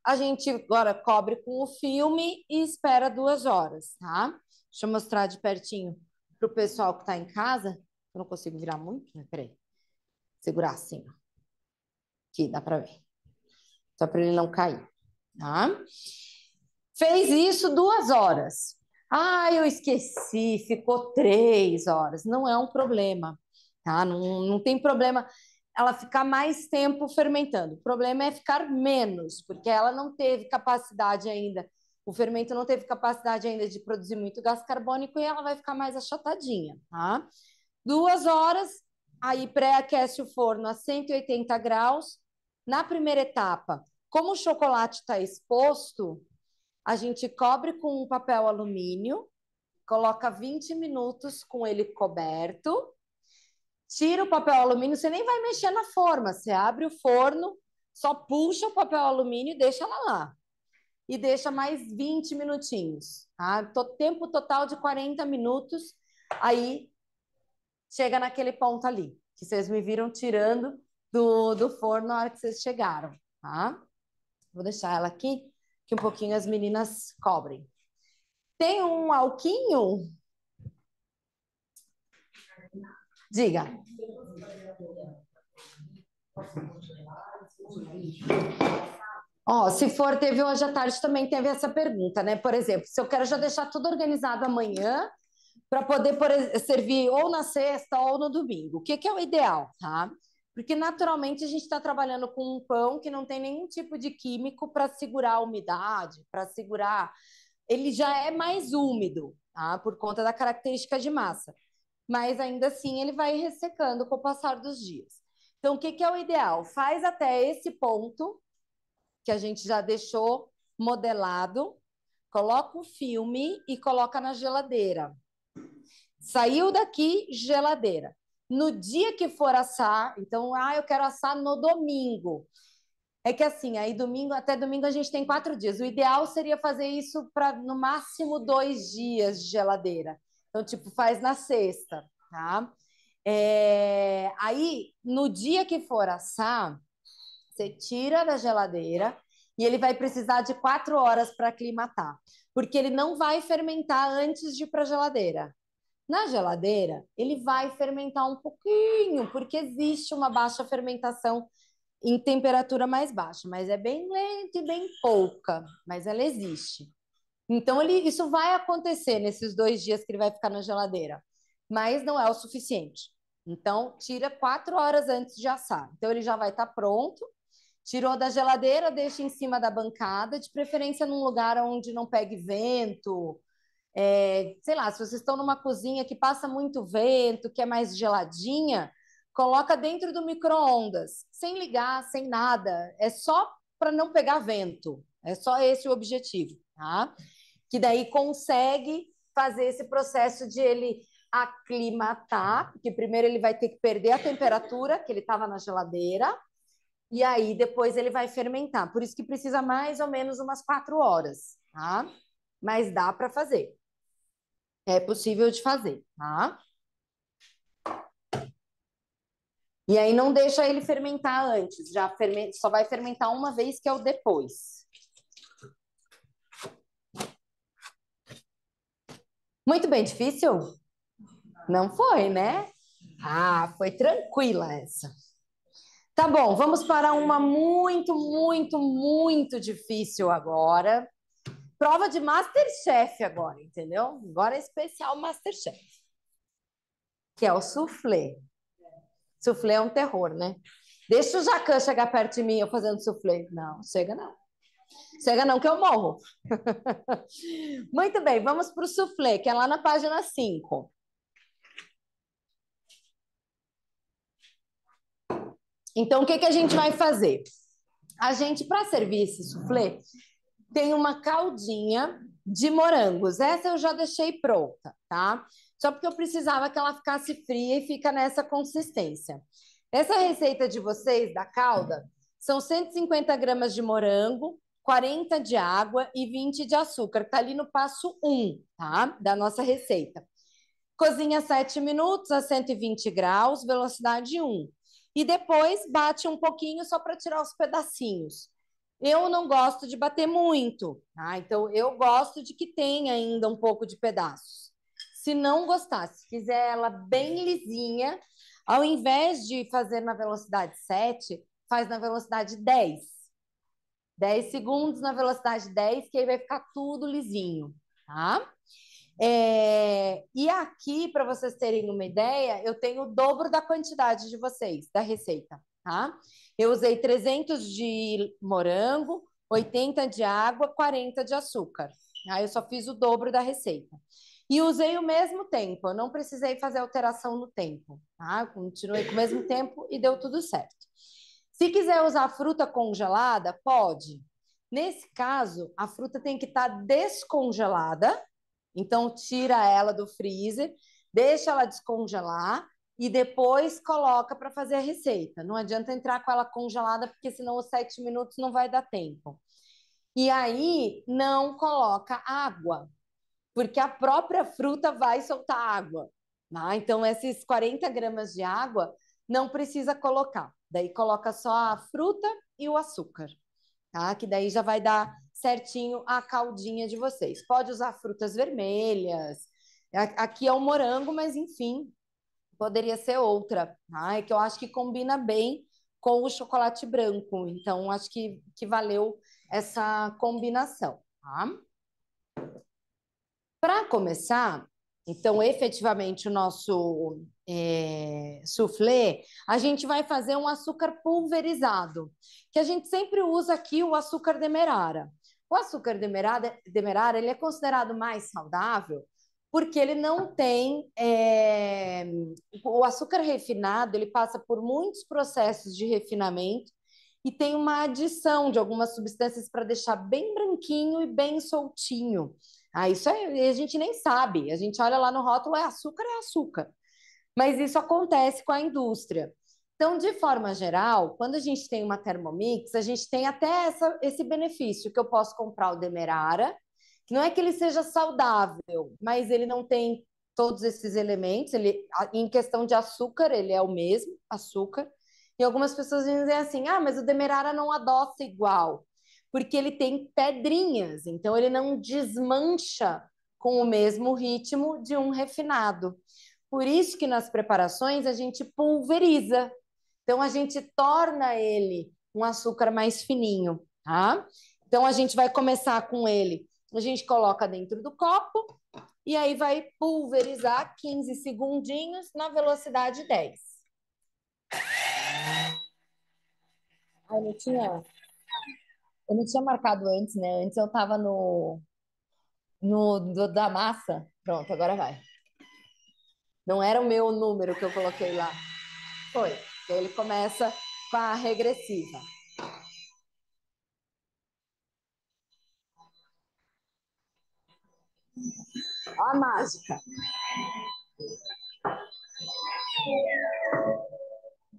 a gente agora cobre com o filme e espera duas horas, tá? Deixa eu mostrar de pertinho para o pessoal que está em casa. Eu não consigo virar muito, né? Peraí. Segurar assim, ó. Aqui, dá para ver. Só para ele não cair, tá? Fez isso duas horas. Ah, eu esqueci, ficou três horas. Não é um problema, tá? Não, não tem problema ela ficar mais tempo fermentando. O problema é ficar menos, porque ela não teve capacidade ainda, o fermento não teve capacidade ainda de produzir muito gás carbônico e ela vai ficar mais achatadinha, tá? Duas horas, aí pré-aquece o forno a 180 graus. Na primeira etapa, como o chocolate está exposto, a gente cobre com um papel alumínio, coloca 20 minutos com ele coberto, tira o papel alumínio, você nem vai mexer na forma, você abre o forno, só puxa o papel alumínio e deixa ela lá. E deixa mais 20 minutinhos, tá? Tempo total de 40 minutos, aí chega naquele ponto ali, que vocês me viram tirando do, do forno na hora que vocês chegaram, tá? Vou deixar ela aqui, que um pouquinho as meninas cobrem. Tem um alquinho Diga. Ó, oh, se for, teve hoje à tarde também teve essa pergunta, né? Por exemplo, se eu quero já deixar tudo organizado amanhã para poder por, servir ou na sexta ou no domingo, o que, que é o ideal, tá? Porque naturalmente a gente está trabalhando com um pão que não tem nenhum tipo de químico para segurar a umidade, para segurar. Ele já é mais úmido, tá? Por conta da característica de massa mas ainda assim ele vai ressecando com o passar dos dias. Então, o que, que é o ideal? Faz até esse ponto que a gente já deixou modelado, coloca o filme e coloca na geladeira. Saiu daqui, geladeira. No dia que for assar, então, ah, eu quero assar no domingo. É que assim, aí domingo, até domingo a gente tem quatro dias. O ideal seria fazer isso para no máximo dois dias de geladeira. Então, tipo, faz na sexta, tá? É... Aí, no dia que for assar, você tira da geladeira e ele vai precisar de quatro horas para aclimatar, porque ele não vai fermentar antes de ir para a geladeira. Na geladeira, ele vai fermentar um pouquinho, porque existe uma baixa fermentação em temperatura mais baixa, mas é bem lenta e bem pouca, mas ela existe. Então, ele, isso vai acontecer nesses dois dias que ele vai ficar na geladeira, mas não é o suficiente. Então, tira quatro horas antes de assar. Então, ele já vai estar tá pronto. Tirou da geladeira, deixa em cima da bancada, de preferência num lugar onde não pegue vento. É, sei lá, se vocês estão numa cozinha que passa muito vento, que é mais geladinha, coloca dentro do micro-ondas, sem ligar, sem nada. É só para não pegar vento. É só esse o objetivo, tá? que daí consegue fazer esse processo de ele aclimatar, porque primeiro ele vai ter que perder a temperatura que ele estava na geladeira, e aí depois ele vai fermentar. Por isso que precisa mais ou menos umas quatro horas, tá? Mas dá para fazer. É possível de fazer, tá? E aí não deixa ele fermentar antes, já fermenta, só vai fermentar uma vez que é o depois. Muito bem, difícil? Não foi, né? Ah, foi tranquila essa. Tá bom, vamos para uma muito, muito, muito difícil agora. Prova de Masterchef agora, entendeu? Agora é especial Masterchef. Que é o soufflé. Soufflé é um terror, né? Deixa o Jacan chegar perto de mim eu fazendo soufflé. Não, chega não. Chega não que eu morro. *laughs* Muito bem, vamos para o soufflé, que é lá na página 5. Então, o que, que a gente vai fazer? A gente, para servir esse soufflé, tem uma caldinha de morangos. Essa eu já deixei pronta, tá? Só porque eu precisava que ela ficasse fria e fica nessa consistência. Essa receita de vocês, da calda, são 150 gramas de morango, 40 de água e 20 de açúcar, tá ali no passo 1, tá? Da nossa receita. Cozinha 7 minutos a 120 graus, velocidade 1. E depois bate um pouquinho só para tirar os pedacinhos. Eu não gosto de bater muito, tá? Então eu gosto de que tenha ainda um pouco de pedaços. Se não gostar, se quiser ela bem lisinha, ao invés de fazer na velocidade 7, faz na velocidade 10. 10 segundos na velocidade 10, que aí vai ficar tudo lisinho, tá? É, e aqui, para vocês terem uma ideia, eu tenho o dobro da quantidade de vocês, da receita, tá? Eu usei 300 de morango, 80 de água, 40 de açúcar. Aí eu só fiz o dobro da receita. E usei o mesmo tempo, eu não precisei fazer alteração no tempo, tá? Continuei com o mesmo tempo e deu tudo certo. Se quiser usar fruta congelada, pode. Nesse caso, a fruta tem que estar tá descongelada, então tira ela do freezer, deixa ela descongelar e depois coloca para fazer a receita. Não adianta entrar com ela congelada, porque senão os sete minutos não vai dar tempo. E aí não coloca água, porque a própria fruta vai soltar água. Né? Então, esses 40 gramas de água não precisa colocar. Daí coloca só a fruta e o açúcar, tá? Que daí já vai dar certinho a caldinha de vocês. Pode usar frutas vermelhas. Aqui é o morango, mas enfim, poderia ser outra, tá? Que eu acho que combina bem com o chocolate branco. Então, acho que, que valeu essa combinação, tá? Para começar, então, efetivamente, o nosso é, soufflé, a gente vai fazer um açúcar pulverizado, que a gente sempre usa aqui o açúcar demerara. O açúcar demerara, demerara ele é considerado mais saudável porque ele não tem é... o açúcar refinado ele passa por muitos processos de refinamento e tem uma adição de algumas substâncias para deixar bem branquinho e bem soltinho. Ah, isso é, a gente nem sabe. A gente olha lá no rótulo, é açúcar, é açúcar. Mas isso acontece com a indústria. Então, de forma geral, quando a gente tem uma Thermomix, a gente tem até essa, esse benefício que eu posso comprar o Demerara, não é que ele seja saudável, mas ele não tem todos esses elementos. Ele, em questão de açúcar, ele é o mesmo açúcar. E algumas pessoas dizem assim: ah, mas o Demerara não adoça igual, porque ele tem pedrinhas, então ele não desmancha com o mesmo ritmo de um refinado. Por isso que nas preparações a gente pulveriza. Então a gente torna ele um açúcar mais fininho, tá? Então a gente vai começar com ele a gente coloca dentro do copo e aí vai pulverizar 15 segundinhos na velocidade 10. eu não tinha, eu não tinha marcado antes, né? Antes eu estava no, no do, da massa. Pronto, agora vai. Não era o meu número que eu coloquei lá. Foi. Ele começa com a regressiva. Ó a mágica.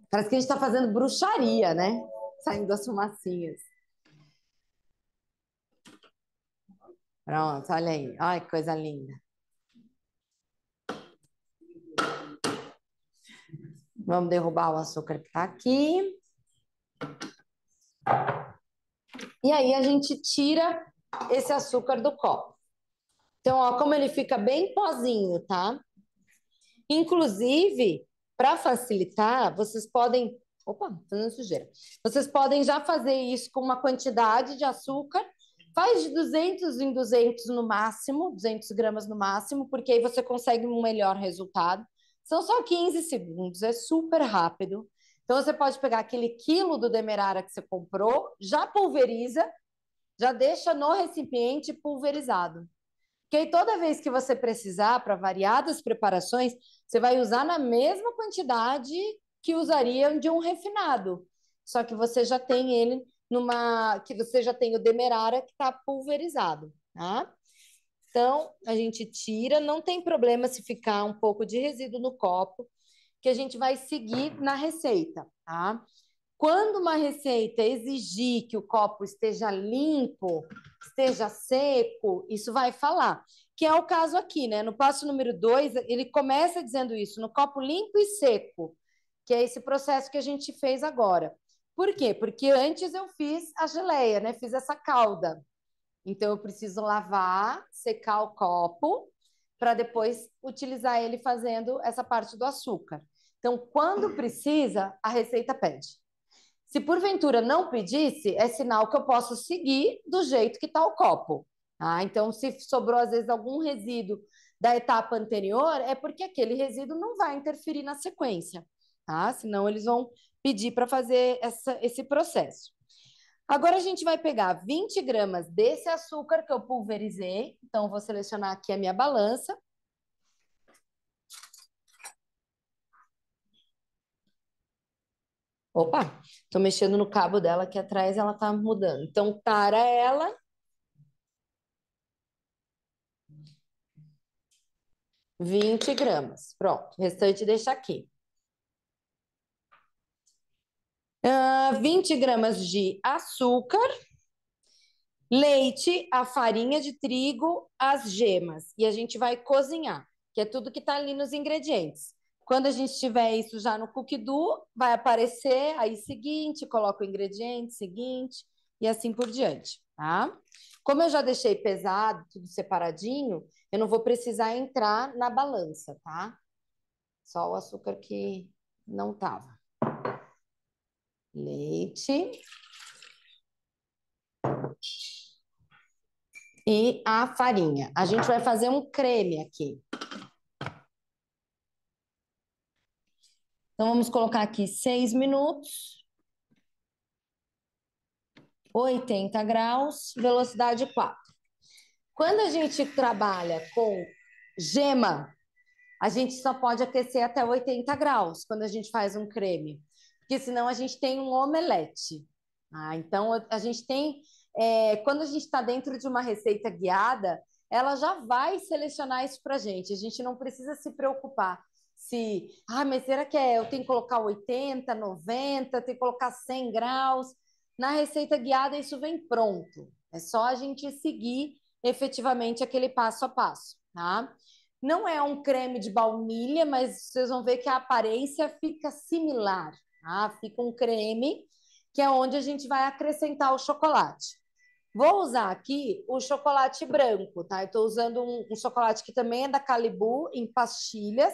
Parece que a gente está fazendo bruxaria, né? Saindo as fumacinhas. Pronto, olha aí. Olha que coisa linda. Vamos derrubar o açúcar que está aqui. E aí a gente tira esse açúcar do copo. Então, ó, como ele fica bem pozinho, tá? Inclusive, para facilitar, vocês podem. Opa, fazendo sujeira. Vocês podem já fazer isso com uma quantidade de açúcar. Faz de 200 em 200 no máximo, 200 gramas no máximo, porque aí você consegue um melhor resultado. São só 15 segundos, é super rápido. Então, você pode pegar aquele quilo do demerara que você comprou, já pulveriza, já deixa no recipiente pulverizado. Que aí toda vez que você precisar para variadas preparações, você vai usar na mesma quantidade que usaria de um refinado. Só que você já tem ele numa. que você já tem o demerara que está pulverizado, tá? Então, a gente tira, não tem problema se ficar um pouco de resíduo no copo, que a gente vai seguir na receita, tá? Quando uma receita exigir que o copo esteja limpo, esteja seco, isso vai falar que é o caso aqui, né? No passo número dois, ele começa dizendo isso, no copo limpo e seco, que é esse processo que a gente fez agora. Por quê? Porque antes eu fiz a geleia, né? Fiz essa calda. Então eu preciso lavar, secar o copo para depois utilizar ele fazendo essa parte do açúcar. Então, quando precisa, a receita pede. Se porventura não pedisse, é sinal que eu posso seguir do jeito que está o copo. Tá? Então, se sobrou às vezes algum resíduo da etapa anterior, é porque aquele resíduo não vai interferir na sequência, tá? Senão eles vão pedir para fazer essa, esse processo. Agora a gente vai pegar 20 gramas desse açúcar que eu pulverizei. Então, vou selecionar aqui a minha balança. Opa, estou mexendo no cabo dela aqui atrás, ela está mudando. Então, tara ela. Vinte gramas. Pronto, o restante deixa aqui. Uh, 20 gramas de açúcar, leite, a farinha de trigo, as gemas. E a gente vai cozinhar, que é tudo que está ali nos ingredientes. Quando a gente tiver isso já no cookie dough, vai aparecer aí seguinte, coloca o ingrediente seguinte e assim por diante, tá? Como eu já deixei pesado, tudo separadinho, eu não vou precisar entrar na balança, tá? Só o açúcar que não tava leite e a farinha. A gente vai fazer um creme aqui. Então, vamos colocar aqui seis minutos. 80 graus, velocidade 4. Quando a gente trabalha com gema, a gente só pode aquecer até 80 graus quando a gente faz um creme porque senão a gente tem um omelete. Ah, então, a gente tem. É, quando a gente está dentro de uma receita guiada, ela já vai selecionar isso para a gente. A gente não precisa se preocupar se, ah, mas será que é, eu tenho que colocar 80, 90, tenho que colocar 100 graus? Na receita guiada, isso vem pronto. É só a gente seguir efetivamente aquele passo a passo, tá? Não é um creme de baunilha, mas vocês vão ver que a aparência fica similar. Tá? Fica um creme, que é onde a gente vai acrescentar o chocolate. Vou usar aqui o chocolate branco, tá? Eu estou usando um, um, chocolate que também é da Calibu, em pastilhas.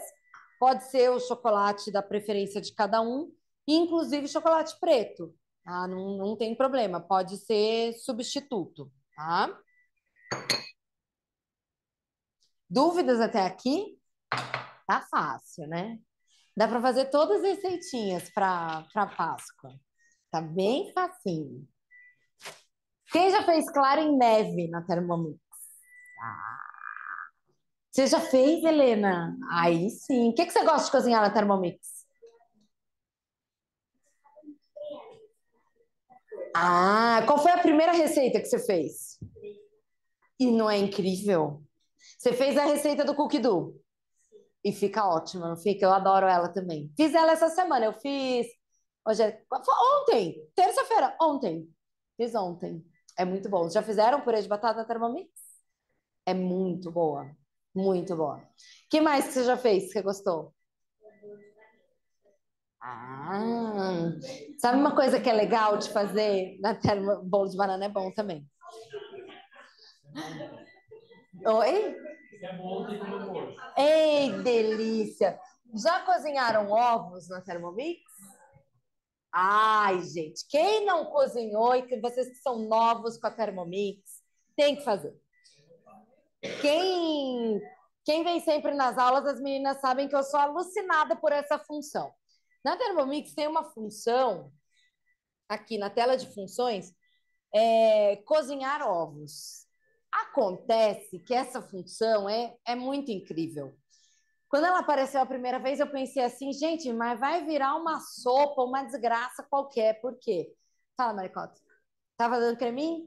Pode ser o chocolate da preferência de cada um, inclusive chocolate preto, tá? Não, não tem problema, pode ser substituto, tá? Dúvidas até aqui? Tá fácil, né? Dá para fazer todas as receitinhas para Páscoa. Tá bem facinho. Quem já fez claro em neve na Thermomix? Ah. Você já fez, Helena? Aí sim. O que, que você gosta de cozinhar na Thermomix? Ah, qual foi a primeira receita que você fez? E não é incrível? Você fez a receita do cookie dough? E fica ótima, não fica? Eu adoro ela também. Fiz ela essa semana, eu fiz. Hoje é... Ontem, terça-feira, ontem. Fiz ontem. É muito bom. Já fizeram purê de batata Thermomix? É muito boa. Muito boa. que mais que você já fez que gostou? Ah, sabe uma coisa que é legal de fazer na termo... bolo de banana é bom também. Oi? Ei, delícia! Já cozinharam ovos na Thermomix? Ai, gente, quem não cozinhou e que vocês que são novos com a Thermomix, tem que fazer. Quem, quem vem sempre nas aulas, as meninas sabem que eu sou alucinada por essa função. Na Thermomix tem uma função, aqui na tela de funções, é, cozinhar ovos. Acontece que essa função é, é muito incrível. Quando ela apareceu a primeira vez, eu pensei assim, gente, mas vai virar uma sopa, uma desgraça qualquer. Por quê? Fala, Maricota. Tava dando creminho?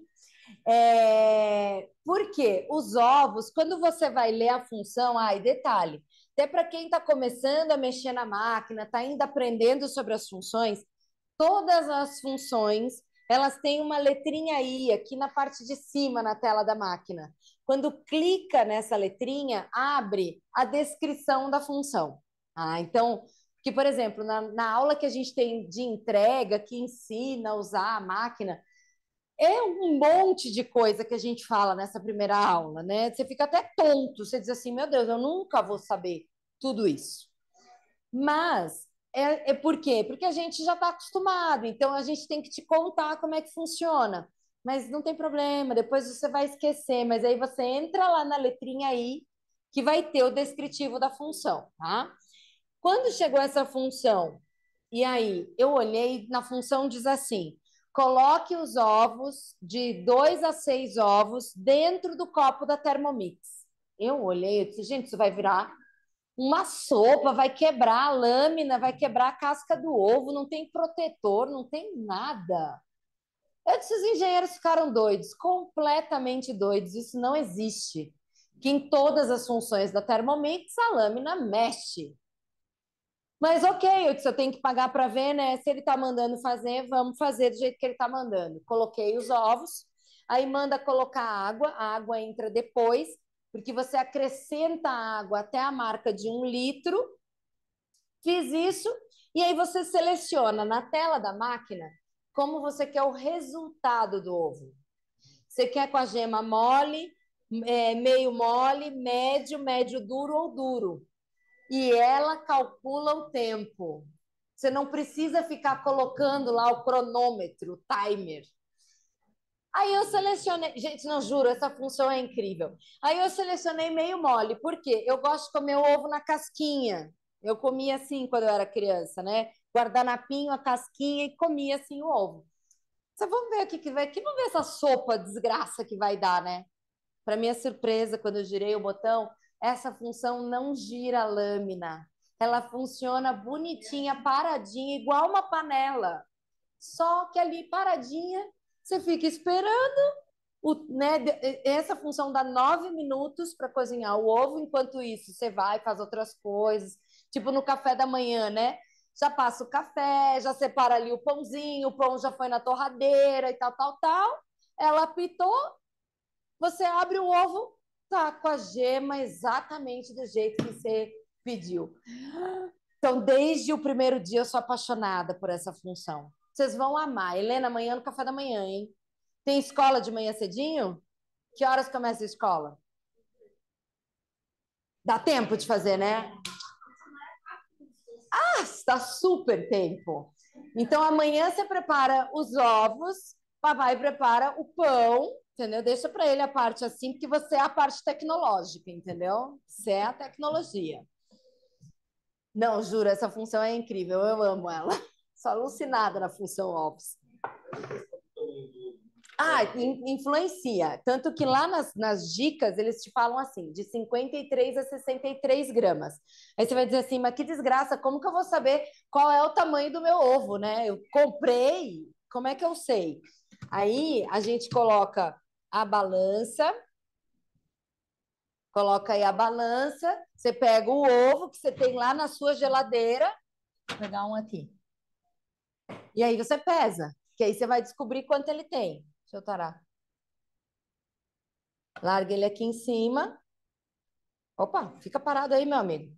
É... Porque os ovos, quando você vai ler a função, ai, ah, detalhe, até para quem está começando a mexer na máquina, está ainda aprendendo sobre as funções, todas as funções elas têm uma letrinha I aqui na parte de cima na tela da máquina. Quando clica nessa letrinha, abre a descrição da função. Ah, então, que, por exemplo, na, na aula que a gente tem de entrega, que ensina a usar a máquina, é um monte de coisa que a gente fala nessa primeira aula, né? Você fica até tonto, você diz assim, meu Deus, eu nunca vou saber tudo isso. Mas é, é por quê? Porque a gente já está acostumado, então a gente tem que te contar como é que funciona. Mas não tem problema, depois você vai esquecer, mas aí você entra lá na letrinha aí, que vai ter o descritivo da função, tá? Quando chegou essa função, e aí eu olhei na função diz assim: coloque os ovos de dois a seis ovos dentro do copo da Thermomix. Eu olhei e disse, gente, isso vai virar uma sopa, vai quebrar a lâmina, vai quebrar a casca do ovo, não tem protetor, não tem nada. Eu disse, os engenheiros ficaram doidos, completamente doidos, isso não existe. Que em todas as funções da Thermomix a lâmina mexe. Mas ok, eu disse, eu tenho que pagar para ver, né? Se ele está mandando fazer, vamos fazer do jeito que ele está mandando. Coloquei os ovos, aí manda colocar água, a água entra depois, porque você acrescenta água até a marca de um litro. Fiz isso, e aí você seleciona na tela da máquina como você quer o resultado do ovo. Você quer com a gema mole, é, meio mole, médio, médio duro ou duro e ela calcula o tempo. Você não precisa ficar colocando lá o cronômetro, o timer. Aí eu selecionei, gente, não juro, essa função é incrível. Aí eu selecionei meio mole, por quê? Eu gosto de comer ovo na casquinha. Eu comia assim quando eu era criança, né? Guardanapinho, a casquinha e comia assim o ovo. Você vamos ver o que vai, que vamos ver essa sopa desgraça que vai dar, né? Para minha surpresa, quando eu girei o botão, essa função não gira a lâmina. Ela funciona bonitinha, paradinha, igual uma panela. Só que ali paradinha, você fica esperando. O, né, essa função dá nove minutos para cozinhar o ovo, enquanto isso você vai faz outras coisas, tipo no café da manhã, né? Já passa o café, já separa ali o pãozinho, o pão já foi na torradeira e tal, tal, tal. Ela apitou, você abre o ovo, tá com a gema exatamente do jeito que você pediu. Então, desde o primeiro dia, eu sou apaixonada por essa função. Vocês vão amar. Helena, amanhã no café da manhã, hein? Tem escola de manhã cedinho? Que horas começa a escola? Dá tempo de fazer, né? Ah, está super tempo. Então, amanhã você prepara os ovos, papai prepara o pão, entendeu? Deixa para ele a parte assim, porque você é a parte tecnológica, entendeu? Você é a tecnologia. Não, juro, essa função é incrível, eu amo ela. *laughs* Sou alucinada na função Office. Ah, influencia. Tanto que lá nas, nas dicas eles te falam assim, de 53 a 63 gramas. Aí você vai dizer assim, mas que desgraça, como que eu vou saber qual é o tamanho do meu ovo, né? Eu comprei, como é que eu sei? Aí a gente coloca a balança, coloca aí a balança, você pega o ovo que você tem lá na sua geladeira, vou pegar um aqui. E aí você pesa, que aí você vai descobrir quanto ele tem. Deixa eu tarar. Larga ele aqui em cima. Opa, fica parado aí, meu amigo.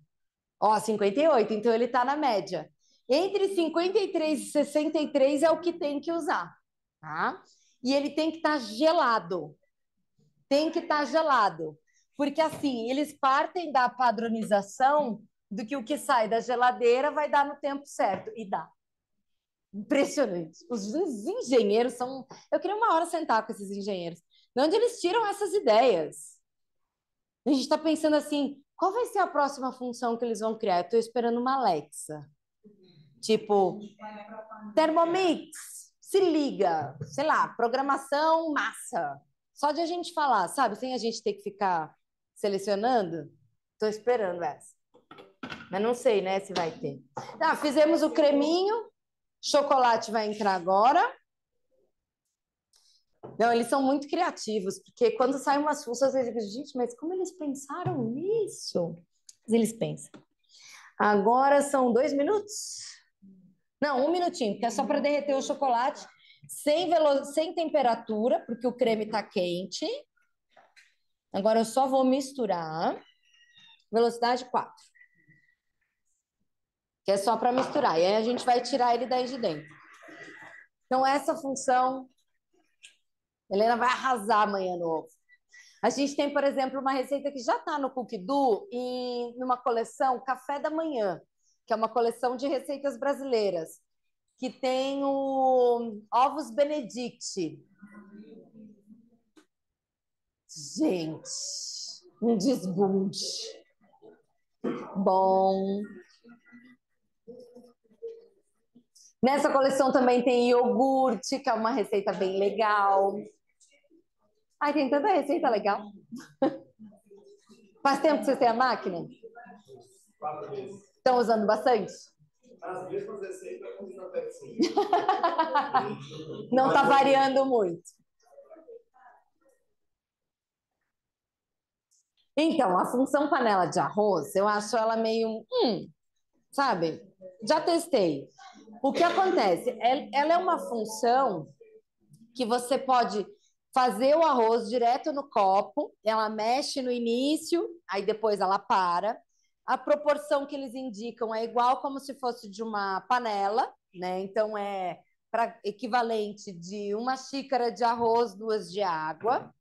Ó, 58, então ele tá na média. Entre 53 e 63 é o que tem que usar, tá? e ele tem que estar tá gelado. Tem que estar tá gelado. Porque assim, eles partem da padronização do que o que sai da geladeira vai dar no tempo certo. E dá. Impressionante. Os engenheiros são. Eu queria uma hora sentar com esses engenheiros. De onde eles tiram essas ideias? A gente está pensando assim: qual vai ser a próxima função que eles vão criar? Eu estou esperando uma Alexa. Tipo, Thermomix, se liga, sei lá, programação massa. Só de a gente falar, sabe? Sem a gente ter que ficar selecionando. Estou esperando essa. Mas não sei, né, se vai ter. Tá, fizemos o creminho. Chocolate vai entrar agora. Não, eles são muito criativos, porque quando saem umas funções, eu digo, gente, mas como eles pensaram nisso? Mas eles pensam. Agora são dois minutos? Não, um minutinho, porque é só para derreter o chocolate. sem, velo... sem temperatura, porque o creme está quente. Agora eu só vou misturar. Velocidade 4. Que é só para misturar. E aí a gente vai tirar ele daí de dentro. Então, essa função, Helena vai arrasar amanhã no ovo. A gente tem, por exemplo, uma receita que já está no Cookdo em numa coleção Café da Manhã, que é uma coleção de receitas brasileiras, que tem o ovos Benedict. Gente, um desbunde. Bom. Nessa coleção também tem iogurte, que é uma receita bem legal. Ai, tem tanta receita legal. *laughs* Faz tempo que vocês têm a máquina? Quatro vezes. Estão usando bastante? As mesmas receitas. Não está variando muito. Então, a função panela de arroz, eu acho ela meio. Hum, sabe? Já testei. O que acontece? Ela é uma função que você pode fazer o arroz direto no copo, ela mexe no início, aí depois ela para. A proporção que eles indicam é igual como se fosse de uma panela, né? Então é para equivalente de uma xícara de arroz, duas de água.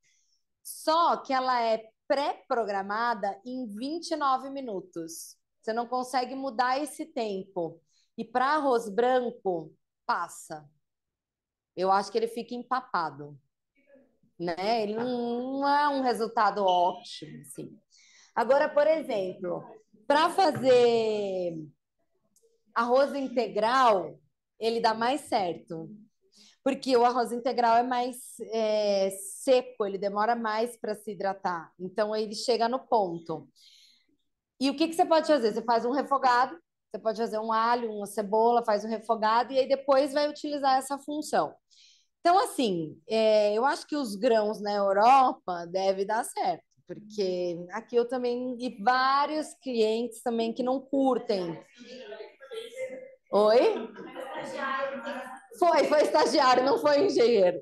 Só que ela é pré-programada em 29 minutos. Você não consegue mudar esse tempo. E para arroz branco, passa. Eu acho que ele fica empapado né? Ele não é um resultado ótimo, assim. Agora, por exemplo, para fazer arroz integral, ele dá mais certo. Porque o arroz integral é mais é, seco, ele demora mais para se hidratar. Então, ele chega no ponto. E o que, que você pode fazer? Você faz um refogado, você pode fazer um alho, uma cebola, faz um refogado, e aí depois vai utilizar essa função. Então, assim, é, eu acho que os grãos na Europa deve dar certo, porque aqui eu também e vários clientes também que não curtem. Oi? Foi, foi estagiário, não foi engenheiro.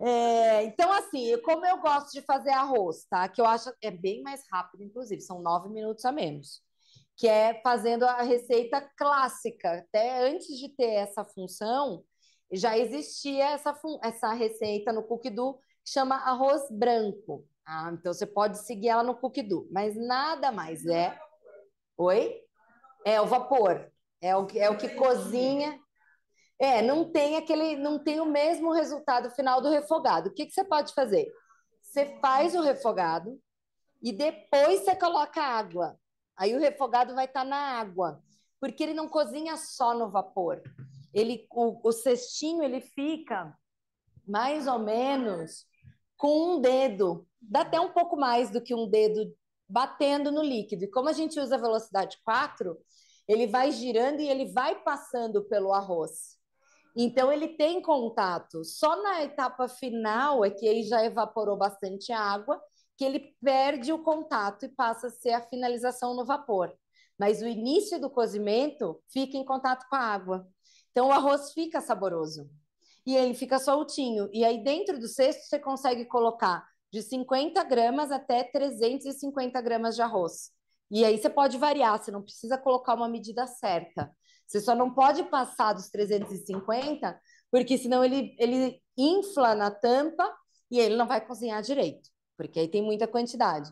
É, então, assim, como eu gosto de fazer arroz, tá? Que eu acho é bem mais rápido, inclusive, são nove minutos a menos. Que é fazendo a receita clássica. Até antes de ter essa função, já existia essa, essa receita no Cookdo que chama arroz branco. Ah, então você pode seguir ela no Cookdo, mas nada mais é. Oi? É o vapor. É o que, é o que cozinha. É, não tem aquele, não tem o mesmo resultado final do refogado. O que, que você pode fazer? Você faz o refogado e depois você coloca água. Aí o refogado vai estar tá na água, porque ele não cozinha só no vapor ele, o, o cestinho ele fica mais ou menos com um dedo, dá até um pouco mais do que um dedo batendo no líquido. E como a gente usa a velocidade 4, ele vai girando e ele vai passando pelo arroz. Então ele tem contato. Só na etapa final é que aí já evaporou bastante água, que ele perde o contato e passa a ser a finalização no vapor. Mas o início do cozimento fica em contato com a água. Então o arroz fica saboroso e ele fica soltinho. E aí dentro do cesto você consegue colocar de 50 gramas até 350 gramas de arroz. E aí você pode variar, você não precisa colocar uma medida certa. Você só não pode passar dos 350, porque senão ele, ele infla na tampa e ele não vai cozinhar direito, porque aí tem muita quantidade.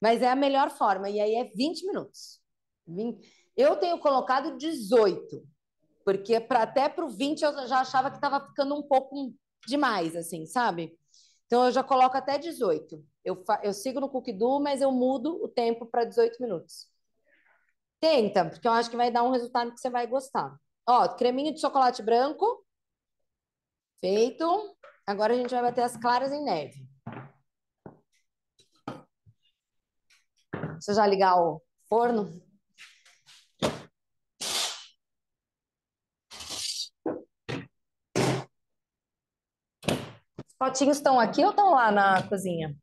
Mas é a melhor forma, e aí é 20 minutos. Eu tenho colocado 18, porque pra, até para o 20 eu já achava que estava ficando um pouco demais, assim, sabe? Então eu já coloco até 18. Eu, eu sigo no Cookdo, mas eu mudo o tempo para 18 minutos. Tenta, porque eu acho que vai dar um resultado que você vai gostar. Ó, creminho de chocolate branco. Feito. Agora a gente vai bater as claras em neve. Deixa eu já ligar o forno. potinhos estão aqui ou estão lá na cozinha?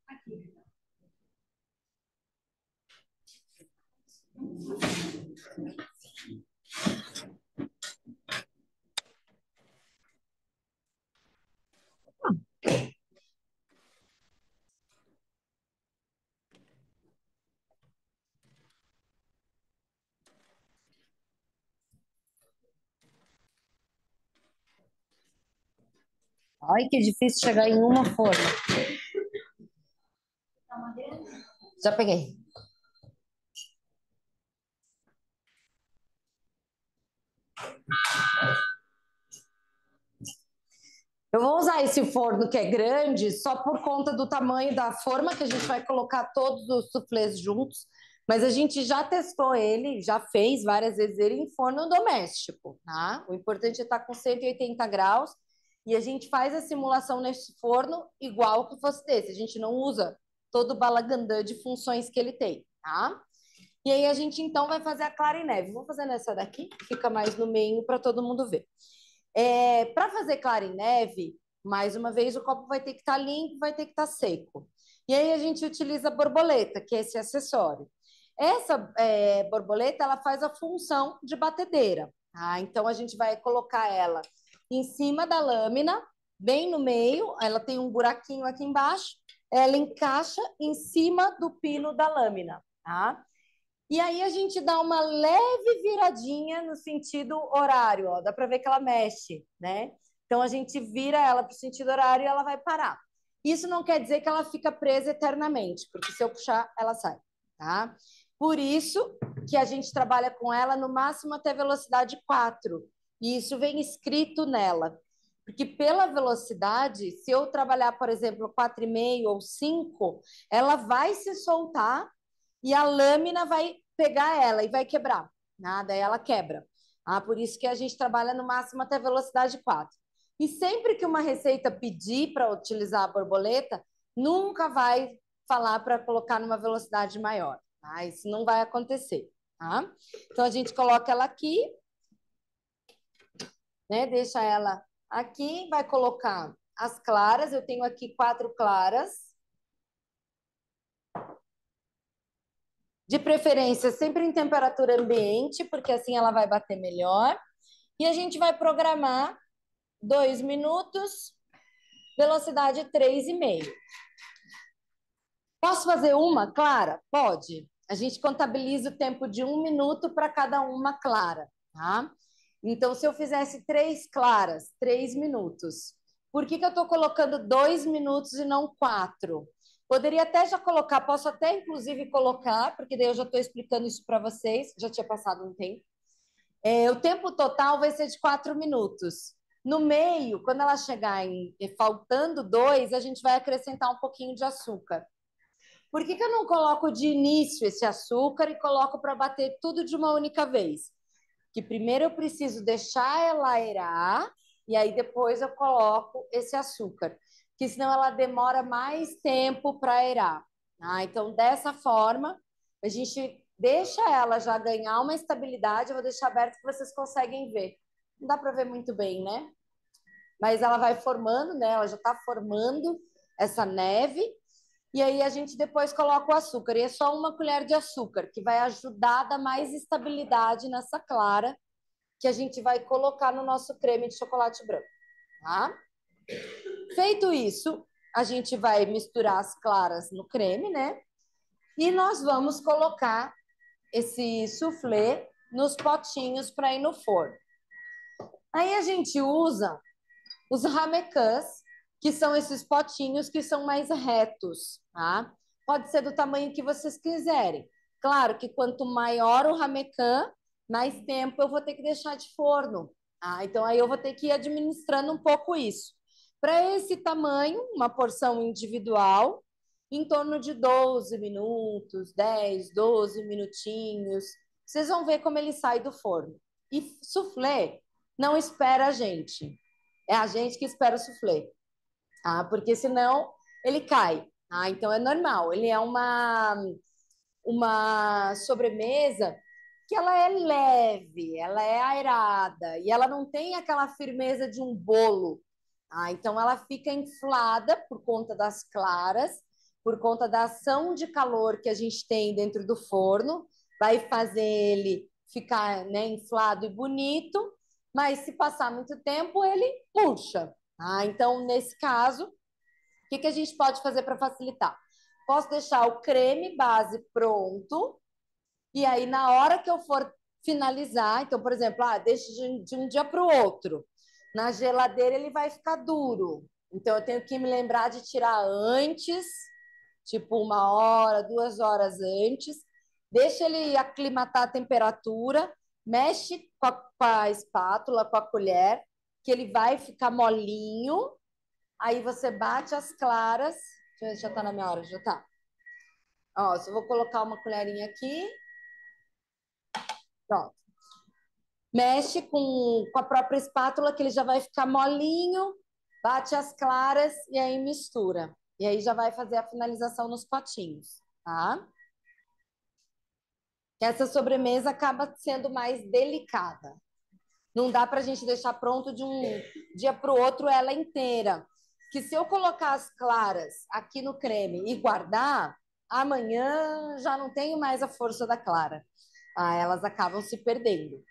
Aqui. Ai, que difícil chegar em uma forma. Já peguei. Eu vou usar esse forno que é grande só por conta do tamanho da forma que a gente vai colocar todos os suflês juntos, mas a gente já testou ele, já fez várias vezes ele em forno doméstico, tá? O importante é estar com 180 graus e a gente faz a simulação nesse forno igual que fosse desse. A gente não usa todo o balagandã de funções que ele tem, tá? E aí a gente então vai fazer a clara em neve. Vou fazer nessa daqui, fica mais no meio para todo mundo ver. É, Para fazer clara em neve, mais uma vez, o copo vai ter que estar tá limpo, vai ter que estar tá seco. E aí a gente utiliza a borboleta, que é esse acessório. Essa é, borboleta, ela faz a função de batedeira. Tá? Então, a gente vai colocar ela em cima da lâmina, bem no meio, ela tem um buraquinho aqui embaixo, ela encaixa em cima do pino da lâmina, tá? E aí a gente dá uma leve viradinha no sentido horário, ó. Dá para ver que ela mexe, né? Então a gente vira ela para o sentido horário e ela vai parar. Isso não quer dizer que ela fica presa eternamente, porque se eu puxar, ela sai, tá? Por isso que a gente trabalha com ela no máximo até velocidade 4. E isso vem escrito nela. Porque pela velocidade, se eu trabalhar, por exemplo, 4,5 ou 5, ela vai se soltar e a lâmina vai pegar ela e vai quebrar. Nada, ela quebra. Ah, por isso que a gente trabalha no máximo até velocidade 4. E sempre que uma receita pedir para utilizar a borboleta, nunca vai falar para colocar numa velocidade maior. Tá? Isso não vai acontecer. Tá? Então, a gente coloca ela aqui, né? deixa ela aqui, vai colocar as claras. Eu tenho aqui quatro claras. De preferência, sempre em temperatura ambiente, porque assim ela vai bater melhor. E a gente vai programar dois minutos, velocidade 3,5. Posso fazer uma clara? Pode. A gente contabiliza o tempo de um minuto para cada uma clara, tá? Então, se eu fizesse três claras, três minutos, por que, que eu estou colocando dois minutos e não quatro? Poderia até já colocar, posso até inclusive colocar, porque daí eu já estou explicando isso para vocês, já tinha passado um tempo. É, o tempo total vai ser de quatro minutos. No meio, quando ela chegar em faltando dois, a gente vai acrescentar um pouquinho de açúcar. Por que, que eu não coloco de início esse açúcar e coloco para bater tudo de uma única vez? Que primeiro eu preciso deixar ela aerar e aí depois eu coloco esse açúcar que senão ela demora mais tempo para aerar. Ah, então, dessa forma, a gente deixa ela já ganhar uma estabilidade. Eu vou deixar aberto que vocês conseguem ver. Não dá para ver muito bem, né? Mas ela vai formando, né? Ela já está formando essa neve. E aí a gente depois coloca o açúcar. E é só uma colher de açúcar, que vai ajudar a dar mais estabilidade nessa clara que a gente vai colocar no nosso creme de chocolate branco, tá? Feito isso, a gente vai misturar as claras no creme, né? E nós vamos colocar esse soufflé nos potinhos para ir no forno. Aí a gente usa os ramecãs, que são esses potinhos que são mais retos, tá? Pode ser do tamanho que vocês quiserem. Claro que quanto maior o ramecã, mais tempo eu vou ter que deixar de forno. Ah, então aí eu vou ter que ir administrando um pouco isso. Para esse tamanho, uma porção individual, em torno de 12 minutos, 10, 12 minutinhos. Vocês vão ver como ele sai do forno. E soufflé não espera a gente. É a gente que espera o soufflé. Tá? Porque senão ele cai. Tá? Então é normal. Ele é uma, uma sobremesa que ela é leve, ela é aerada e ela não tem aquela firmeza de um bolo ah, então, ela fica inflada por conta das claras, por conta da ação de calor que a gente tem dentro do forno, vai fazer ele ficar né, inflado e bonito, mas se passar muito tempo, ele puxa. Ah, então, nesse caso, o que, que a gente pode fazer para facilitar? Posso deixar o creme base pronto, e aí, na hora que eu for finalizar, então, por exemplo, ah, deixa de um dia para o outro. Na geladeira ele vai ficar duro. Então eu tenho que me lembrar de tirar antes, tipo uma hora, duas horas antes. Deixa ele aclimatar a temperatura, mexe com a, com a espátula, com a colher, que ele vai ficar molinho. Aí você bate as claras. Deixa eu ver se já tá na minha hora, já tá. Ó, eu vou colocar uma colherinha aqui. Pronto. Mexe com, com a própria espátula, que ele já vai ficar molinho. Bate as claras e aí mistura. E aí já vai fazer a finalização nos potinhos, tá? Essa sobremesa acaba sendo mais delicada. Não dá para a gente deixar pronto de um dia para o outro ela inteira. Que se eu colocar as claras aqui no creme e guardar, amanhã já não tenho mais a força da clara. Ah, elas acabam se perdendo.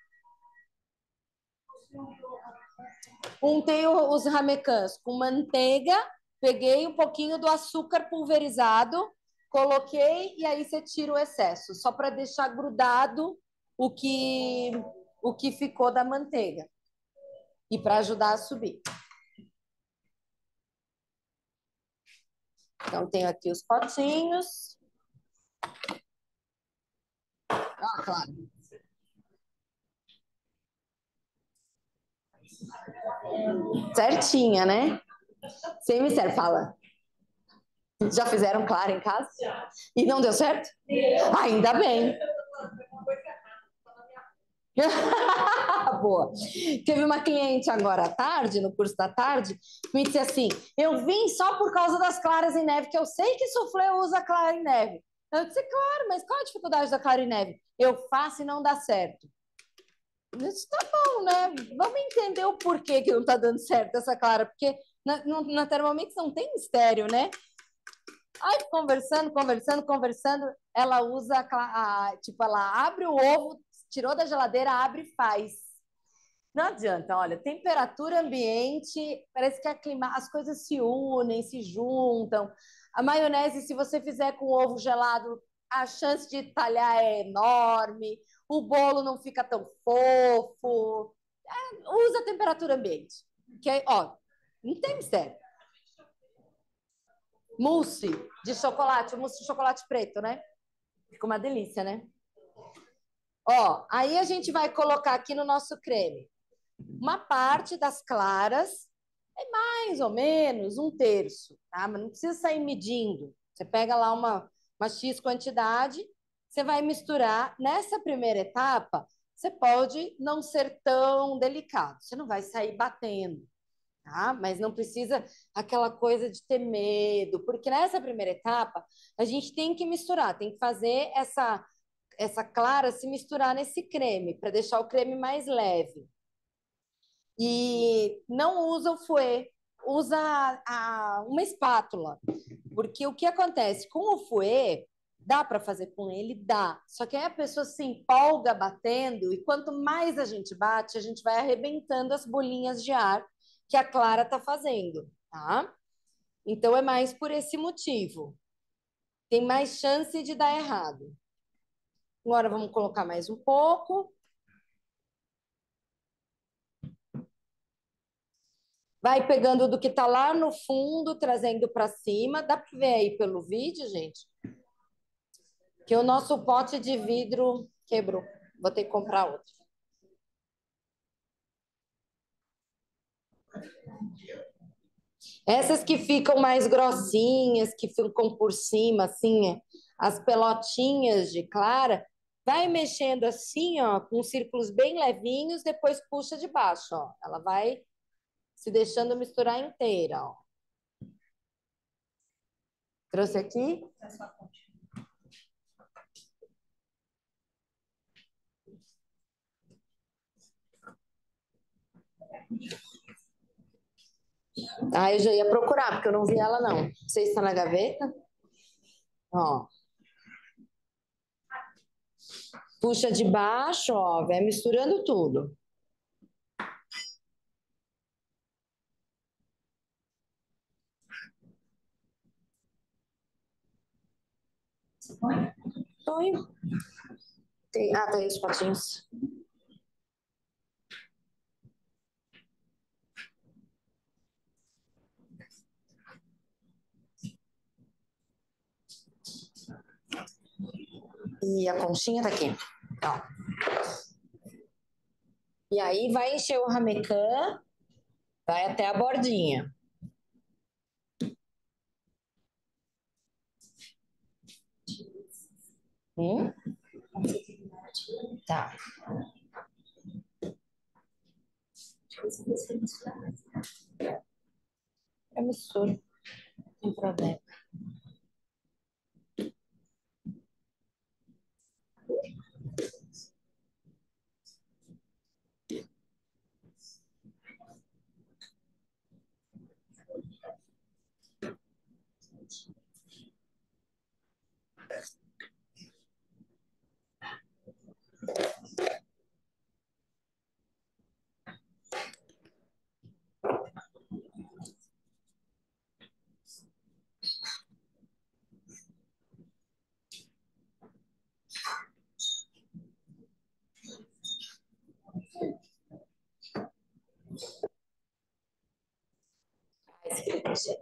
Untei os ramecãs com manteiga, peguei um pouquinho do açúcar pulverizado, coloquei e aí você tira o excesso, só para deixar grudado o que o que ficou da manteiga e para ajudar a subir. Então, tenho aqui os potinhos. Ah, claro. Certinha, né? Sem mistério, fala. Já fizeram clara em casa? E não deu certo? Ainda bem. *laughs* Boa. Teve uma cliente agora à tarde, no curso da tarde, me disse assim: Eu vim só por causa das claras em neve, que eu sei que soufflé usa clara em neve. Eu disse: Claro, mas qual a dificuldade da clara em neve? Eu faço e não dá certo. Eu disse: Tá bom, né? Vamos entender o porquê que não tá dando certo essa clara, porque na, na não tem mistério, né? Aí, conversando, conversando, conversando, ela usa, a, a, tipo, ela abre o ovo, tirou da geladeira, abre e faz. Não adianta, olha, temperatura ambiente, parece que a clima, as coisas se unem, se juntam. A maionese, se você fizer com ovo gelado, a chance de talhar é enorme, o bolo não fica tão fofo. É, usa a temperatura ambiente. Que aí, ó, não tem mistério. Mousse de chocolate, mousse de chocolate preto, né? Fica uma delícia, né? Ó, aí a gente vai colocar aqui no nosso creme uma parte das claras, é mais ou menos um terço, tá? Mas não precisa sair medindo. Você pega lá uma, uma X quantidade, você vai misturar. Nessa primeira etapa, você pode não ser tão delicado, você não vai sair batendo, tá? Mas não precisa aquela coisa de ter medo, porque nessa primeira etapa, a gente tem que misturar, tem que fazer essa essa clara se misturar nesse creme, para deixar o creme mais leve. E não usa o fouet, usa a, uma espátula. Porque o que acontece com o fouet, dá para fazer com ele? Dá. Só que aí a pessoa se empolga batendo, e quanto mais a gente bate, a gente vai arrebentando as bolinhas de ar que a Clara está fazendo, tá? Então é mais por esse motivo. Tem mais chance de dar errado. Agora vamos colocar mais um pouco. Vai pegando do que está lá no fundo, trazendo para cima. Dá para ver aí pelo vídeo, gente? Que o nosso pote de vidro quebrou. Vou ter que comprar outro. Essas que ficam mais grossinhas, que ficam por cima, assim, as pelotinhas de clara, Vai mexendo assim, ó, com círculos bem levinhos, depois puxa de baixo, ó. Ela vai se deixando misturar inteira, ó. Trouxe aqui? Ah, eu já ia procurar, porque eu não vi ela, não. Você está na gaveta? Ó. Puxa de baixo, ó, vai misturando tudo. Põe. Tem, ah, tem os patinhos. E a conchinha tá aqui. Ó. E aí vai encher o ramecan, vai até a bordinha. Hum? Tá. Eu misturo, não tem problema. cool. pricing.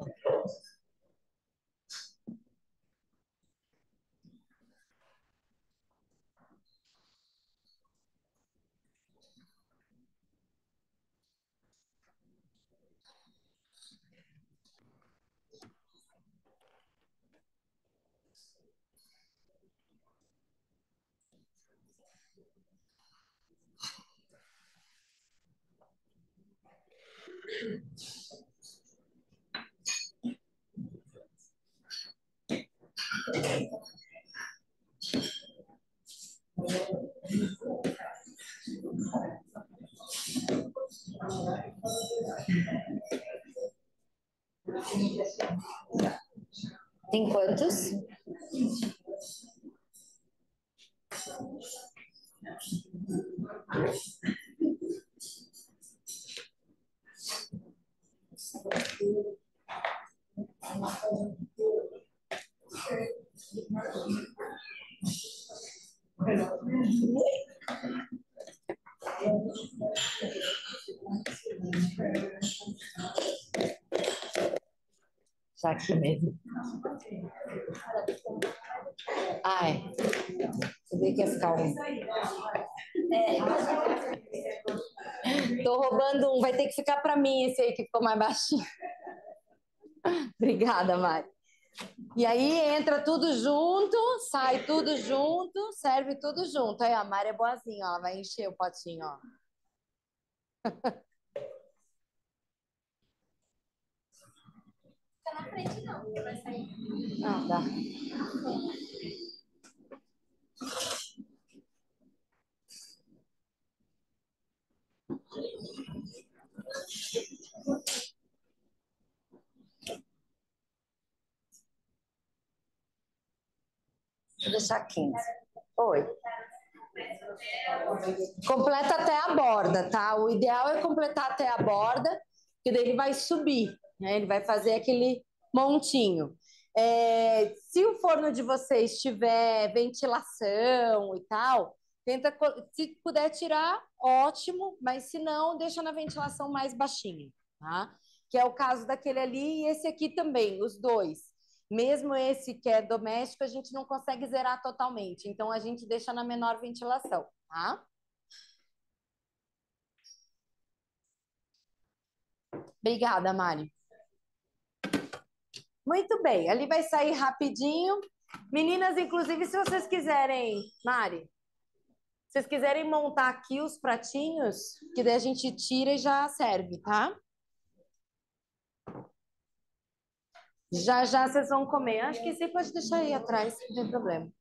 Tem quantos? Aqui mesmo. Ai, sabia que ia ficar um. Tô roubando um, vai ter que ficar para mim esse aí que ficou mais baixinho. Obrigada, Mari. E aí entra tudo junto, sai tudo junto, serve tudo junto. Aí a Mari é boazinha, ó, ela vai encher o potinho, ó. Fica na frente, não, vai sair. Ah, dá. Vou deixar 15. Oi. Completa até a borda, tá? O ideal é completar até a borda, que daí ele vai subir, né? Ele vai fazer aquele montinho. É, se o forno de vocês tiver ventilação e tal, tenta, se puder tirar, ótimo, mas se não, deixa na ventilação mais baixinha, tá? Que é o caso daquele ali e esse aqui também, os dois. Mesmo esse que é doméstico, a gente não consegue zerar totalmente, então a gente deixa na menor ventilação, tá? Obrigada, Mari. Muito bem, ali vai sair rapidinho. Meninas, inclusive, se vocês quiserem, Mari, se vocês quiserem montar aqui os pratinhos, que daí a gente tira e já serve, tá? Já já vocês vão comer. Acho que você pode deixar aí atrás, não tem problema.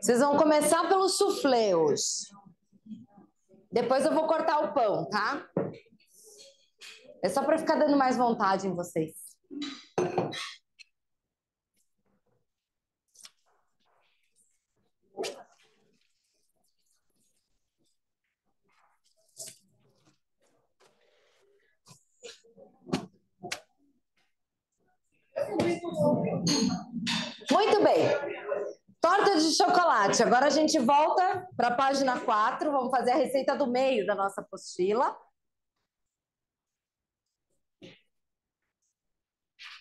Vocês vão começar pelos sufleus. Depois eu vou cortar o pão, tá? É só para ficar dando mais vontade em vocês. Muito bem. Torta de chocolate. Agora a gente volta para a página 4. Vamos fazer a receita do meio da nossa apostila.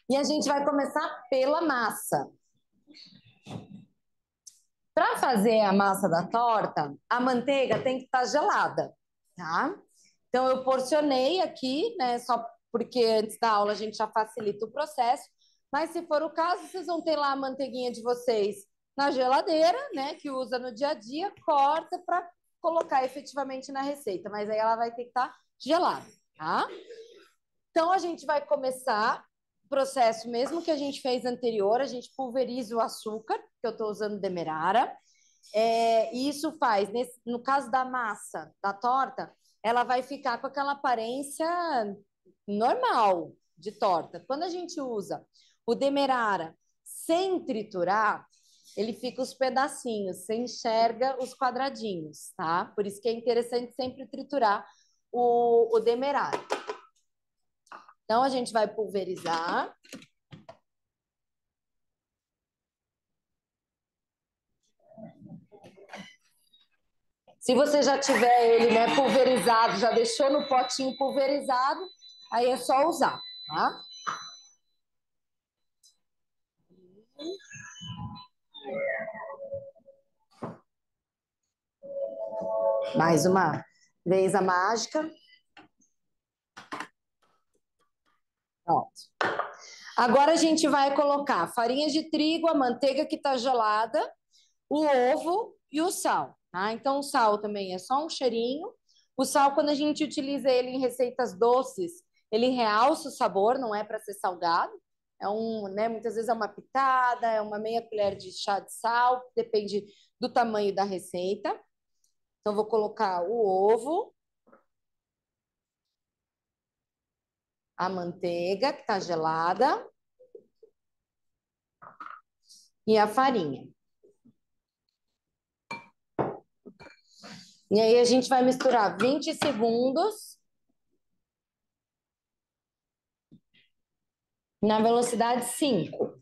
E a gente vai começar pela massa. Para fazer a massa da torta, a manteiga tem que estar tá gelada, tá? Então eu porcionei aqui, né, só porque antes da aula a gente já facilita o processo, mas se for o caso, vocês vão ter lá a manteiguinha de vocês na geladeira, né, que usa no dia a dia, corta para colocar efetivamente na receita, mas aí ela vai ter que estar tá gelada, tá? Então a gente vai começar o processo mesmo que a gente fez anterior, a gente pulveriza o açúcar, que eu estou usando demerara, é, e isso faz, nesse, no caso da massa da torta, ela vai ficar com aquela aparência normal de torta. Quando a gente usa o demerara sem triturar, ele fica os pedacinhos, você enxerga os quadradinhos, tá? Por isso que é interessante sempre triturar o, o demerara. Então, a gente vai pulverizar. Se você já tiver ele né, pulverizado, já deixou no potinho pulverizado, aí é só usar, tá? Mais uma vez a mágica. Pronto. Agora a gente vai colocar farinha de trigo, a manteiga que está gelada, o ovo e o sal. Tá? Então, o sal também é só um cheirinho. O sal, quando a gente utiliza ele em receitas doces, ele realça o sabor, não é para ser salgado. É um, né, muitas vezes é uma pitada, é uma meia colher de chá de sal, depende do tamanho da receita. Então, vou colocar o ovo, a manteiga, que está gelada, e a farinha. E aí, a gente vai misturar 20 segundos. Na velocidade 5.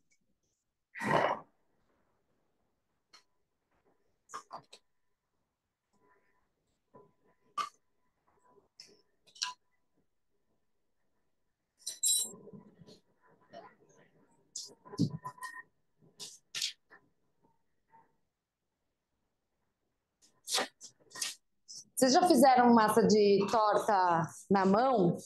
Vocês já fizeram massa de torta na mão?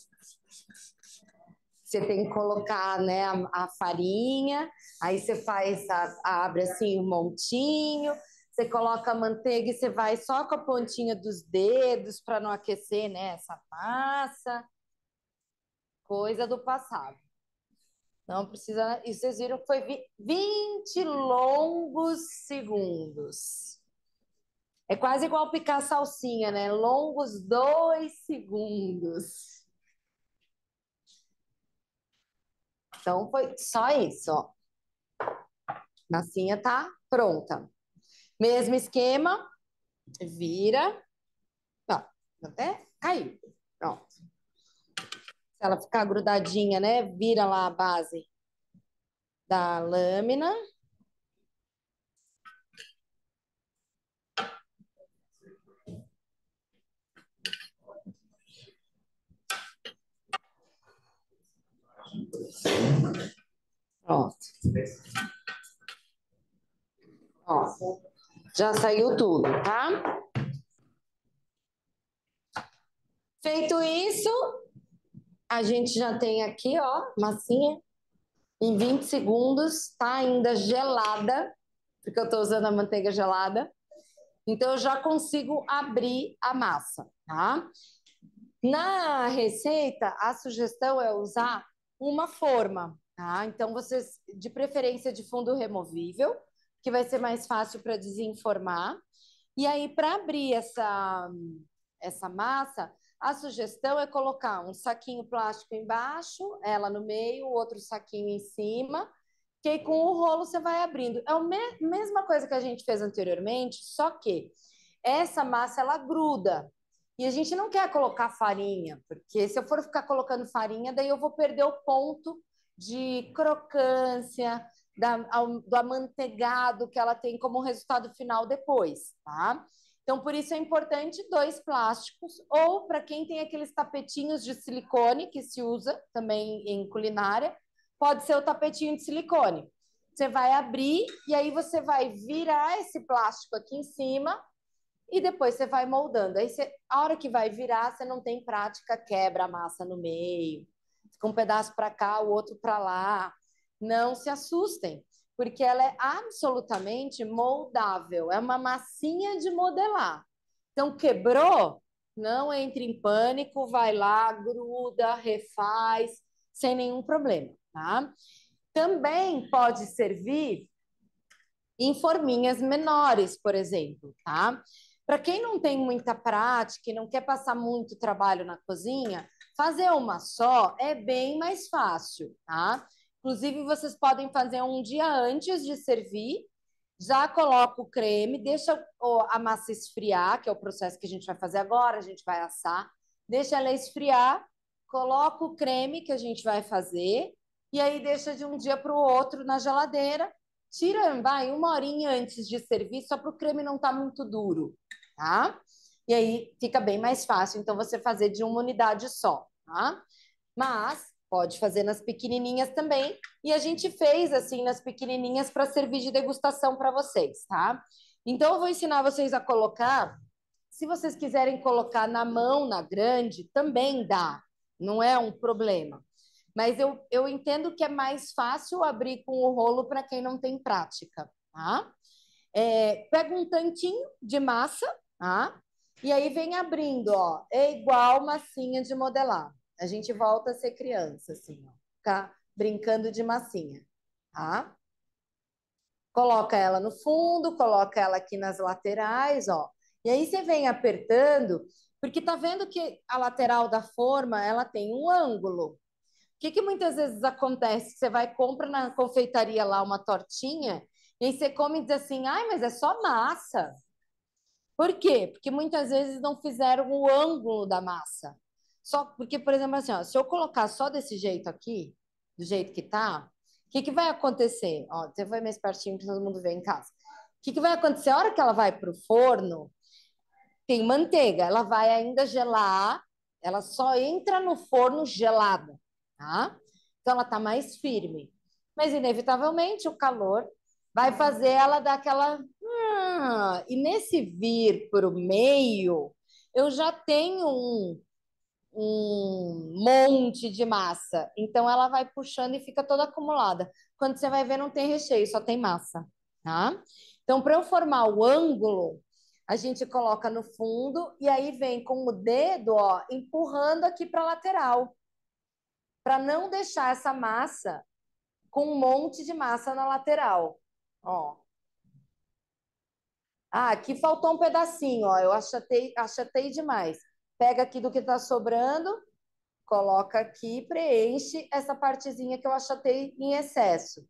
Você tem que colocar né, a, a farinha, aí você faz, a, abre assim um montinho, você coloca a manteiga e você vai só com a pontinha dos dedos para não aquecer né, essa massa. Coisa do passado. Não precisa. E vocês viram que foi 20 longos segundos. É quase igual picar salsinha, né? Longos dois segundos. Então, foi só isso, ó. Massinha tá pronta. Mesmo esquema, vira. Ó, até caiu. Pronto. Se ela ficar grudadinha, né? Vira lá a base da lâmina. Pronto. Ó, já saiu tudo, tá? Feito isso, a gente já tem aqui, ó, massinha em 20 segundos, tá ainda gelada, porque eu tô usando a manteiga gelada. Então, eu já consigo abrir a massa, tá? Na receita, a sugestão é usar uma forma, tá? Então, vocês, de preferência de fundo removível, que vai ser mais fácil para desenformar. E aí, para abrir essa, essa massa, a sugestão é colocar um saquinho plástico embaixo, ela no meio, outro saquinho em cima, que aí com o rolo você vai abrindo. É a me mesma coisa que a gente fez anteriormente, só que essa massa ela gruda. E a gente não quer colocar farinha, porque se eu for ficar colocando farinha, daí eu vou perder o ponto de crocância, da, do amanteigado que ela tem como resultado final depois, tá? Então, por isso é importante dois plásticos, ou para quem tem aqueles tapetinhos de silicone que se usa também em culinária, pode ser o tapetinho de silicone. Você vai abrir e aí você vai virar esse plástico aqui em cima e depois você vai moldando. Aí você, a hora que vai virar, você não tem prática, quebra a massa no meio, fica um pedaço para cá, o outro para lá. Não se assustem, porque ela é absolutamente moldável, é uma massinha de modelar. Então quebrou, não entre em pânico, vai lá, gruda, refaz, sem nenhum problema, tá? Também pode servir em forminhas menores, por exemplo, tá? Para quem não tem muita prática e não quer passar muito trabalho na cozinha, fazer uma só é bem mais fácil, tá? Inclusive, vocês podem fazer um dia antes de servir, já coloca o creme, deixa a massa esfriar, que é o processo que a gente vai fazer agora, a gente vai assar, deixa ela esfriar, coloca o creme que a gente vai fazer, e aí deixa de um dia para o outro na geladeira, tira, vai, uma horinha antes de servir, só para o creme não estar tá muito duro tá? E aí fica bem mais fácil, então, você fazer de uma unidade só, tá? Mas pode fazer nas pequenininhas também. E a gente fez assim nas pequenininhas para servir de degustação para vocês, tá? Então, eu vou ensinar vocês a colocar. Se vocês quiserem colocar na mão, na grande, também dá, não é um problema. Mas eu, eu entendo que é mais fácil abrir com o rolo para quem não tem prática, tá? É, pega um tantinho de massa, Tá? E aí vem abrindo, ó. É igual massinha de modelar. A gente volta a ser criança, assim, ó. Ficar brincando de massinha, tá? Coloca ela no fundo, coloca ela aqui nas laterais, ó. E aí você vem apertando, porque tá vendo que a lateral da forma, ela tem um ângulo. Que, que muitas vezes acontece? Você vai compra na confeitaria lá uma tortinha, e aí você come e diz assim, ai, mas é só massa. Por quê? Porque muitas vezes não fizeram o ângulo da massa. Só porque, por exemplo, assim, ó, se eu colocar só desse jeito aqui, do jeito que tá, o que, que vai acontecer? Ó, você vai mais pertinho para todo mundo ver em casa. O que, que vai acontecer? A hora que ela vai para o forno, tem manteiga, ela vai ainda gelar, ela só entra no forno gelada, tá? Então ela tá mais firme. Mas, inevitavelmente, o calor vai fazer ela dar aquela ah, e nesse vir para o meio, eu já tenho um, um monte de massa. Então, ela vai puxando e fica toda acumulada. Quando você vai ver, não tem recheio, só tem massa, tá? Então, para eu formar o ângulo, a gente coloca no fundo e aí vem com o dedo, ó, empurrando aqui para a lateral, para não deixar essa massa com um monte de massa na lateral, ó. Ah, aqui faltou um pedacinho, ó. Eu achatei, achatei demais. Pega aqui do que está sobrando, coloca aqui, preenche essa partezinha que eu achatei em excesso.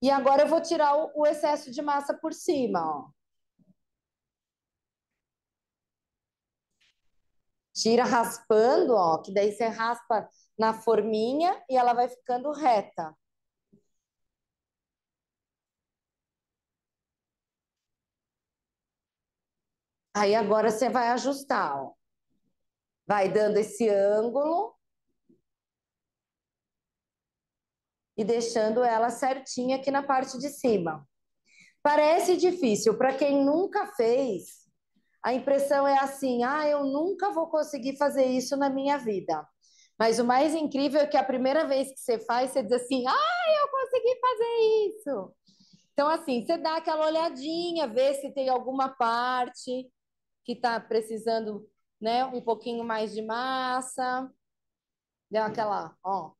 E agora eu vou tirar o, o excesso de massa por cima, ó. Tira raspando, ó, que daí você raspa na forminha e ela vai ficando reta. Aí agora você vai ajustar, ó. Vai dando esse ângulo e deixando ela certinha aqui na parte de cima. Parece difícil para quem nunca fez. A impressão é assim: ah, eu nunca vou conseguir fazer isso na minha vida. Mas o mais incrível é que a primeira vez que você faz, você diz assim: ah, eu consegui fazer isso. Então, assim, você dá aquela olhadinha, vê se tem alguma parte que está precisando né, um pouquinho mais de massa. Deu aquela, ó.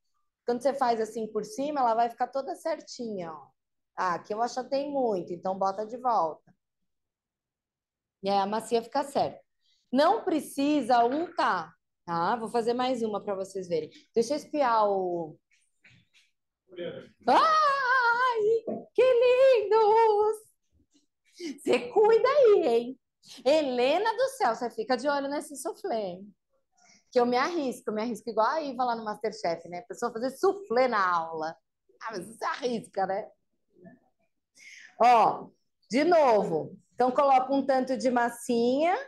Quando você faz assim por cima, ela vai ficar toda certinha, ó. Ah, aqui eu achatei muito, então bota de volta. E aí a massinha fica certa. Não precisa untar, tá? Vou fazer mais uma para vocês verem. Deixa eu espiar o... Ai, que lindos! Você cuida aí, hein? Helena do céu, você fica de olho nesse soufflé. Que eu me arrisco, eu me arrisco igual a Iva lá no Masterchef, né? A pessoa fazer soufflé na aula. Ah, mas você arrisca, né? Ó, de novo. Então, coloca um tanto de massinha.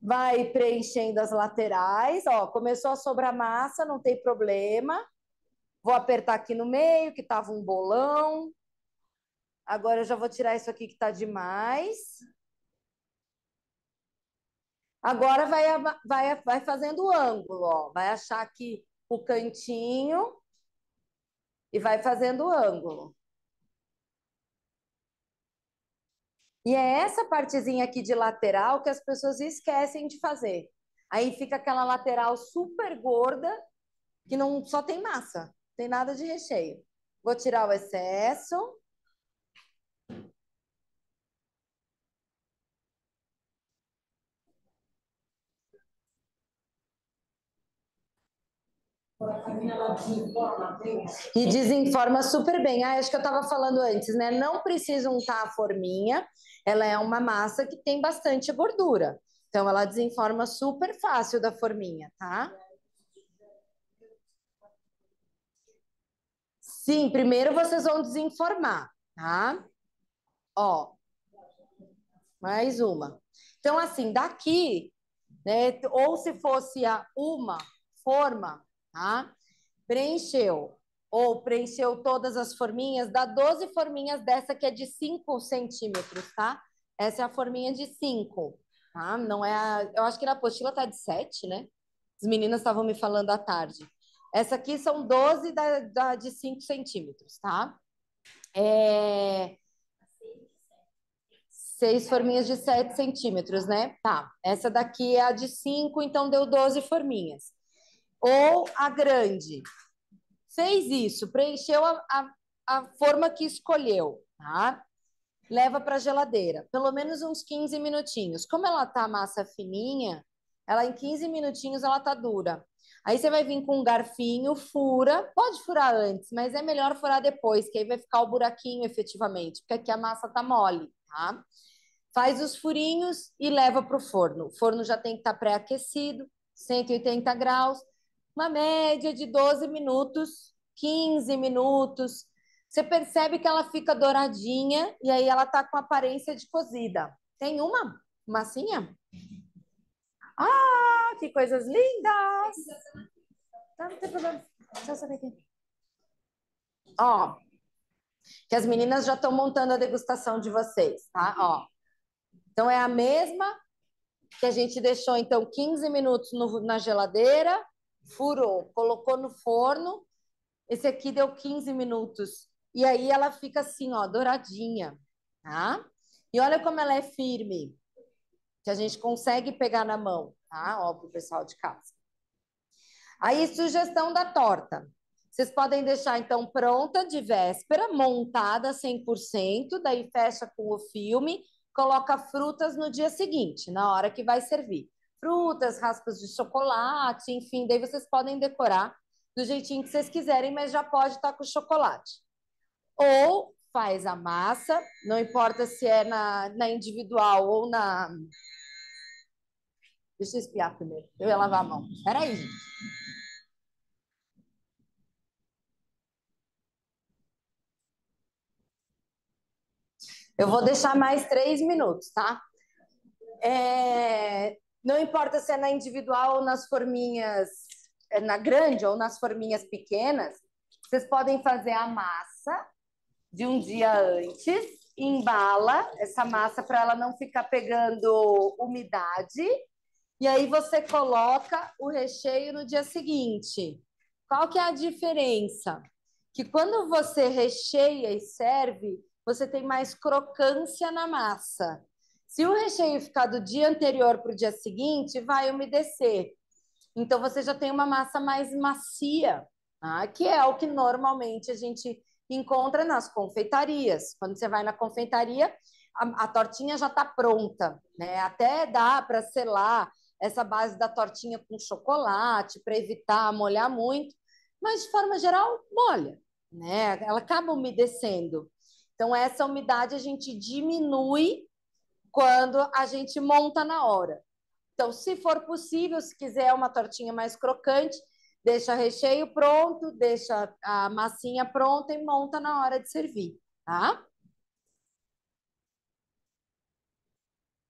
vai preenchendo as laterais. Ó, começou a sobrar massa, não tem problema. Vou apertar aqui no meio, que tava um bolão. Agora eu já vou tirar isso aqui que tá demais. Agora vai, vai, vai fazendo o ângulo, ó. Vai achar aqui o cantinho e vai fazendo o ângulo. E é essa partezinha aqui de lateral que as pessoas esquecem de fazer. Aí fica aquela lateral super gorda, que não só tem massa, tem nada de recheio. Vou tirar o excesso. E desinforma super bem. Ah, acho que eu estava falando antes, né? Não precisa untar a forminha, ela é uma massa que tem bastante gordura. Então, ela desinforma super fácil da forminha, tá? Sim, primeiro vocês vão desinformar, tá? Ó, mais uma. Então, assim, daqui, né? Ou se fosse a uma forma, tá? Preencheu. Ou preencheu todas as forminhas, dá 12 forminhas dessa que é de 5 centímetros, tá? Essa é a forminha de 5, tá? Não é a... Eu acho que na apostila tá de 7, né? As meninas estavam me falando à tarde. Essa aqui são 12 da, da de 5 centímetros, tá? É... Seis forminhas de 7 centímetros, né? Tá. Essa daqui é a de 5, então deu 12 forminhas ou a grande. Fez isso, preencheu a, a, a forma que escolheu, tá? Leva para a geladeira, pelo menos uns 15 minutinhos. Como ela tá massa fininha, ela em 15 minutinhos ela tá dura. Aí você vai vir com um garfinho, fura, pode furar antes, mas é melhor furar depois, que aí vai ficar o buraquinho efetivamente, porque aqui a massa tá mole, tá? Faz os furinhos e leva para o forno. O forno já tem que estar tá pré-aquecido, 180 graus uma média de 12 minutos, 15 minutos. Você percebe que ela fica douradinha e aí ela tá com aparência de cozida. Tem uma massinha? Ah, que coisas lindas! Tá, não tem problema. Deixa eu saber aqui. Ó, que as meninas já estão montando a degustação de vocês, tá? Ó. Então é a mesma que a gente deixou então 15 minutos no, na geladeira furou, colocou no forno. Esse aqui deu 15 minutos. E aí ela fica assim, ó, douradinha, tá? E olha como ela é firme, que a gente consegue pegar na mão, tá? Ó, pro pessoal de casa. Aí, sugestão da torta. Vocês podem deixar, então, pronta de véspera, montada 100%, daí fecha com o filme, coloca frutas no dia seguinte, na hora que vai servir frutas, raspas de chocolate, enfim, daí vocês podem decorar do jeitinho que vocês quiserem, mas já pode estar com chocolate. Ou faz a massa, não importa se é na, na individual ou na. Deixa eu espiar primeiro. Eu ia lavar a mão. Peraí, gente. Eu vou deixar mais três minutos, tá? É, não importa se é na individual ou nas forminhas, é na grande ou nas forminhas pequenas, vocês podem fazer a massa de um dia antes, embala essa massa para ela não ficar pegando umidade, e aí você coloca o recheio no dia seguinte. Qual que é a diferença? Que quando você recheia e serve, você tem mais crocância na massa. Se o recheio ficar do dia anterior para o dia seguinte, vai umedecer. Então você já tem uma massa mais macia, tá? que é o que normalmente a gente encontra nas confeitarias. Quando você vai na confeitaria, a, a tortinha já está pronta, né? Até dá para selar essa base da tortinha com chocolate para evitar molhar muito, mas de forma geral molha, né? Ela acaba umedecendo. Então essa umidade a gente diminui quando a gente monta na hora. Então, se for possível, se quiser uma tortinha mais crocante, deixa o recheio pronto, deixa a massinha pronta e monta na hora de servir, tá?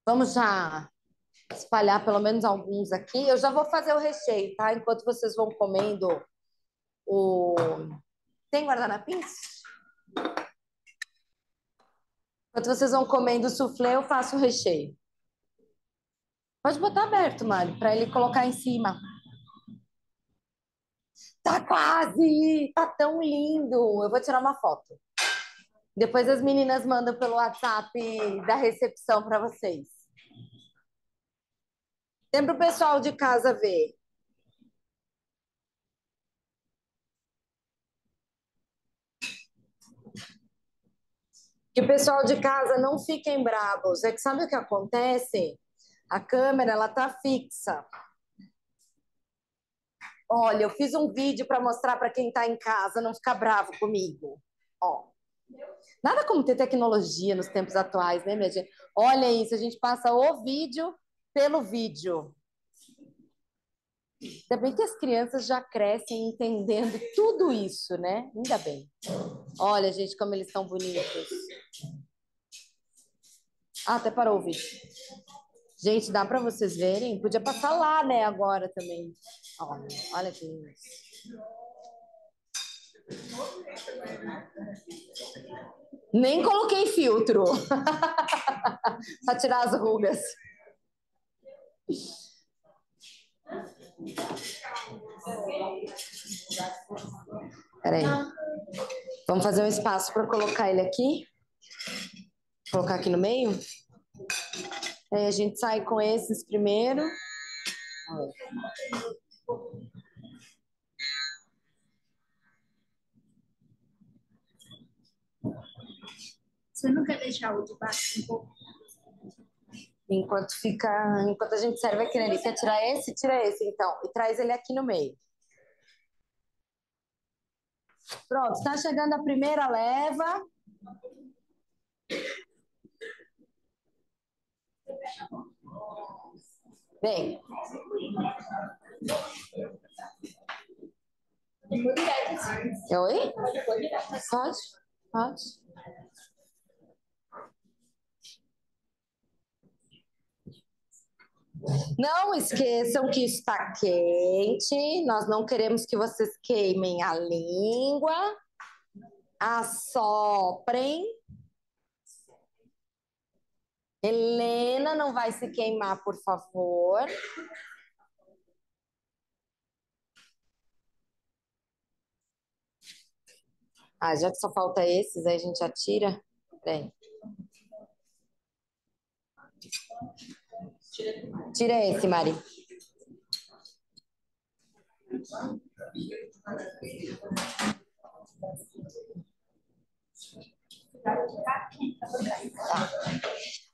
Vamos já espalhar pelo menos alguns aqui. Eu já vou fazer o recheio, tá? Enquanto vocês vão comendo o. Tem guardanapins? Enquanto vocês vão comendo o soufflé, eu faço o recheio. Pode botar aberto, Mário, para ele colocar em cima. Tá quase! Tá tão lindo! Eu vou tirar uma foto. Depois as meninas mandam pelo WhatsApp da recepção para vocês. Sempre o pessoal de casa ver. Que o pessoal de casa não fiquem bravos. É que sabe o que acontece? A câmera ela tá fixa. Olha, eu fiz um vídeo para mostrar para quem está em casa não ficar bravo comigo. Ó. Nada como ter tecnologia nos tempos atuais, né, minha gente? Olha isso, a gente passa o vídeo pelo vídeo. Ainda bem que as crianças já crescem entendendo tudo isso, né? Ainda bem. Olha, gente, como eles estão bonitos. Ah, até parou o vídeo. Gente, dá para vocês verem? Podia passar lá, né, agora também. Olha, olha que. Nem coloquei filtro. *laughs* para tirar as rugas. Peraí. Vamos fazer um espaço para colocar ele aqui. Colocar aqui no meio. Aí a gente sai com esses primeiro. Você não quer deixar o de baixo um pouco? Enquanto fica, enquanto a gente serve aquele ali, quer tirar esse? Tira esse então e traz ele aqui no meio. Pronto, está chegando a primeira leva. Vem. Oi? Pode? Pode. Não esqueçam que está quente, nós não queremos que vocês queimem a língua. Assoprem. Helena não vai se queimar, por favor. Ah, já que só falta esses, aí a gente já tira. Peraí. Tira esse, Mari. Tá.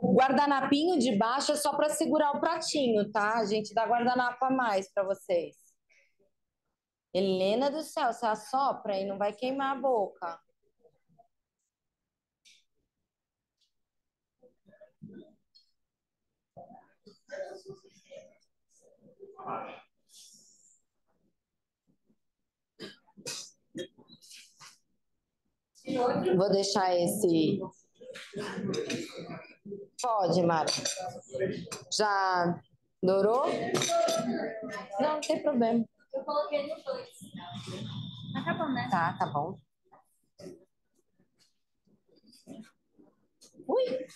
O guardanapinho de baixo é só para segurar o pratinho, tá? A gente dá guardanapo a mais para vocês. Helena do céu, você assopra e não vai queimar a boca. Vou deixar esse. Pode, Mara. Já dourou? Não, não tem problema. Eu coloquei no dois. Mas tá bom, né? Tá, tá bom. Ui!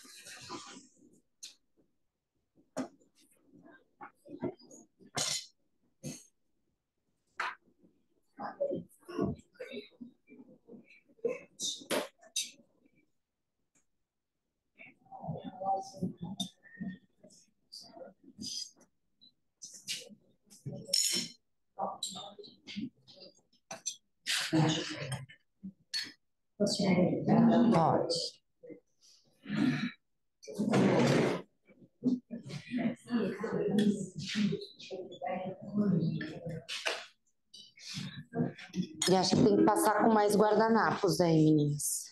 Pode. E acho que tem que passar com mais guardanapos aí, meninas.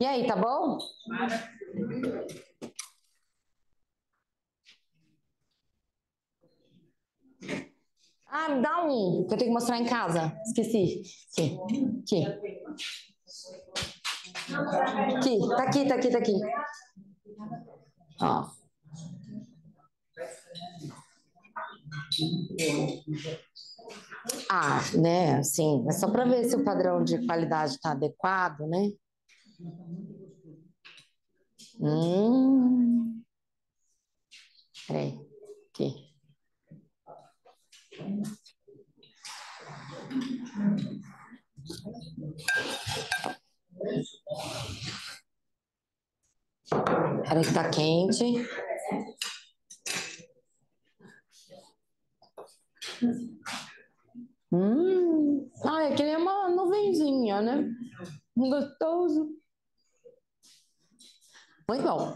E aí, tá bom? Ah, me dá um, que eu tenho que mostrar em casa. Esqueci. Aqui. Aqui. Aqui, tá aqui, tá aqui, tá aqui. Ó. Ah, né, sim, é só para ver se o padrão de qualidade está adequado, né? Hum. Peraí, aqui. Peraí que tá quente. Hum, ah, é que nem uma nuvenzinha, né? Gostoso. Muito bom.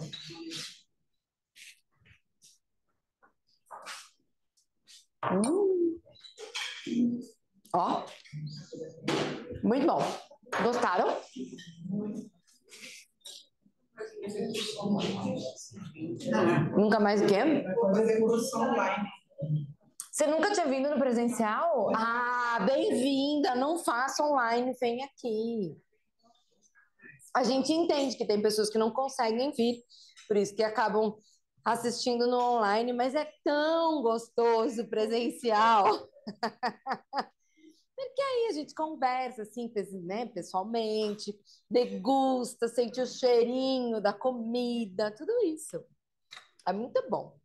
Hum. Ó. Muito bom. Gostaram? Nunca mais o quê? Você nunca tinha vindo no presencial? Ah, bem-vinda! Não faça online, vem aqui. A gente entende que tem pessoas que não conseguem vir, por isso que acabam assistindo no online, mas é tão gostoso presencial. *laughs* Porque aí a gente conversa assim, né, pessoalmente, degusta, sente o cheirinho da comida, tudo isso. É muito bom.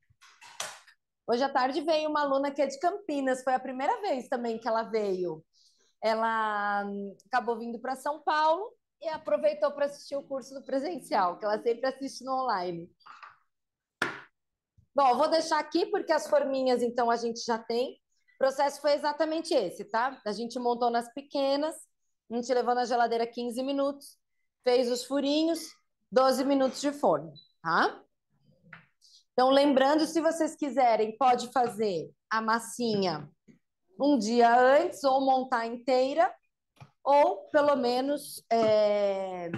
Hoje à tarde veio uma aluna que é de Campinas, foi a primeira vez também que ela veio. Ela acabou vindo para São Paulo e aproveitou para assistir o curso do presencial, que ela sempre assiste no online. Bom, vou deixar aqui porque as forminhas, então, a gente já tem. O processo foi exatamente esse, tá? A gente montou nas pequenas, a gente levou na geladeira 15 minutos, fez os furinhos, 12 minutos de forno, tá? Então, lembrando, se vocês quiserem, pode fazer a massinha um dia antes ou montar inteira, ou pelo menos é...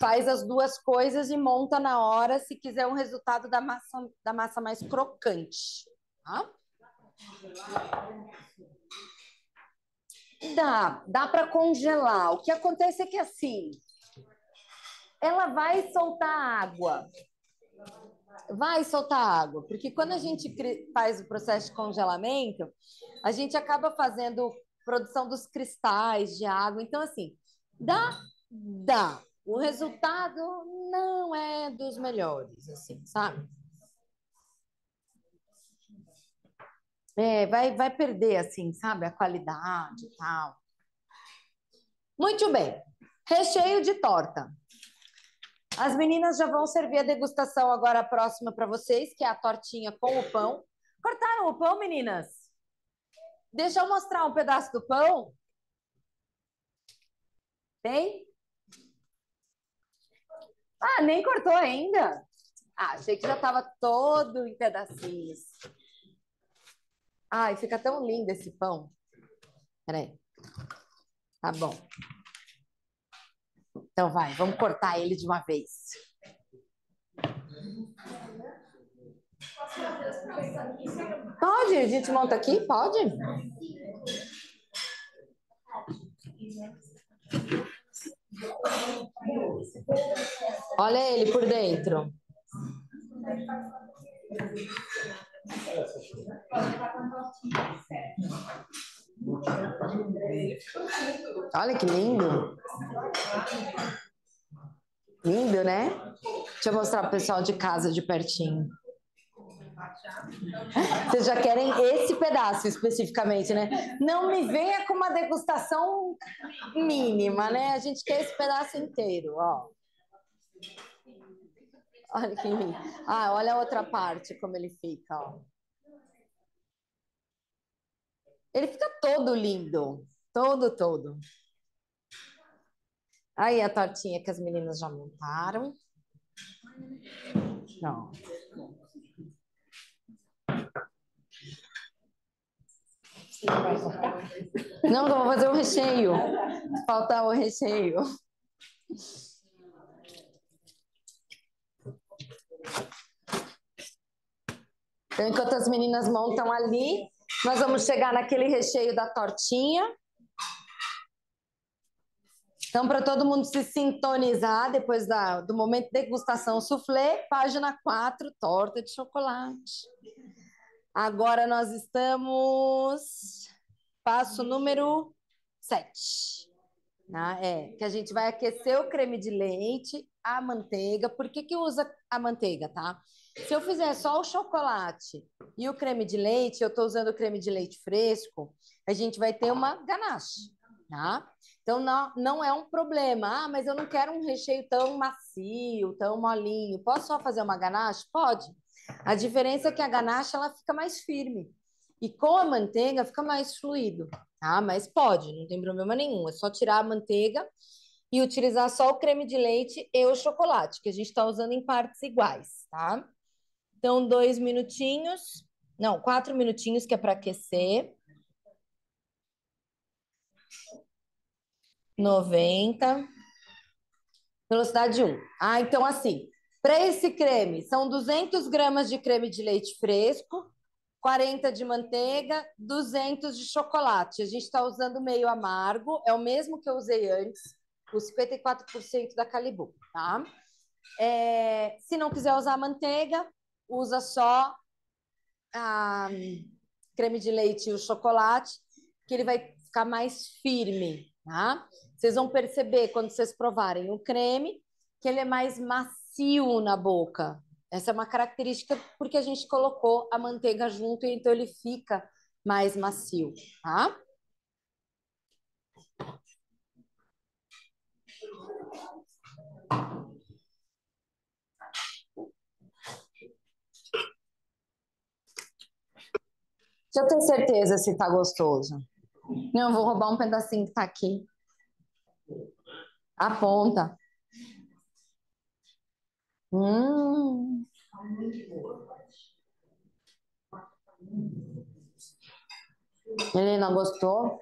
faz as duas coisas e monta na hora se quiser um resultado da massa, da massa mais crocante. Tá? Dá, dá para congelar. O que acontece é que assim, ela vai soltar água. Vai soltar água, porque quando a gente faz o processo de congelamento, a gente acaba fazendo produção dos cristais de água. Então, assim, dá, dá. O resultado não é dos melhores, assim, sabe? É, vai, vai perder, assim, sabe, a qualidade e tal. Muito bem. Recheio de torta. As meninas já vão servir a degustação agora próxima para vocês, que é a tortinha com o pão. Cortaram o pão, meninas? Deixa eu mostrar um pedaço do pão. Tem? Ah, nem cortou ainda? Ah, achei que já estava todo em pedacinhos. Ai, fica tão lindo esse pão. Peraí. Tá bom. Então vai, vamos cortar ele de uma vez. Pode? A gente monta aqui? Pode? Olha ele por dentro. Olha que lindo. Lindo, né? Deixa eu mostrar para o pessoal de casa de pertinho. Vocês já querem esse pedaço especificamente, né? Não me venha com uma degustação mínima, né? A gente quer esse pedaço inteiro, ó. Olha que. Ah, olha a outra parte como ele fica, ó. Ele fica todo lindo. Todo, todo. Aí a tortinha que as meninas já montaram. Não. Não, vou fazer o recheio. Falta o recheio. Então, enquanto as meninas montam ali, nós vamos chegar naquele recheio da tortinha. Então, para todo mundo se sintonizar depois da, do momento de degustação soufflé, página 4, torta de chocolate. Agora nós estamos. Passo número 7. Né? É, que a gente vai aquecer o creme de leite, a manteiga. Por que, que usa a manteiga, tá? Se eu fizer só o chocolate e o creme de leite, eu estou usando o creme de leite fresco, a gente vai ter uma ganache, tá? Então, não, não é um problema. Ah, mas eu não quero um recheio tão macio, tão molinho. Posso só fazer uma ganache? Pode. A diferença é que a ganache ela fica mais firme. E com a manteiga fica mais fluido, tá? Mas pode, não tem problema nenhum. É só tirar a manteiga e utilizar só o creme de leite e o chocolate, que a gente está usando em partes iguais, tá? Então, dois minutinhos. Não, quatro minutinhos que é para aquecer. 90. Velocidade 1. Ah, então assim, para esse creme, são 200 gramas de creme de leite fresco, 40 de manteiga, 200 de chocolate. A gente está usando meio amargo, é o mesmo que eu usei antes, o 54% da Calibu, tá? É, se não quiser usar manteiga, usa só a creme de leite e o chocolate, que ele vai ficar mais firme, tá? Vocês vão perceber quando vocês provarem o creme que ele é mais macio na boca. Essa é uma característica porque a gente colocou a manteiga junto e então ele fica mais macio, tá? Deixa eu ter certeza se tá gostoso. Não, eu vou roubar um pedacinho que tá aqui. Aponta. Hum. Helena, gostou?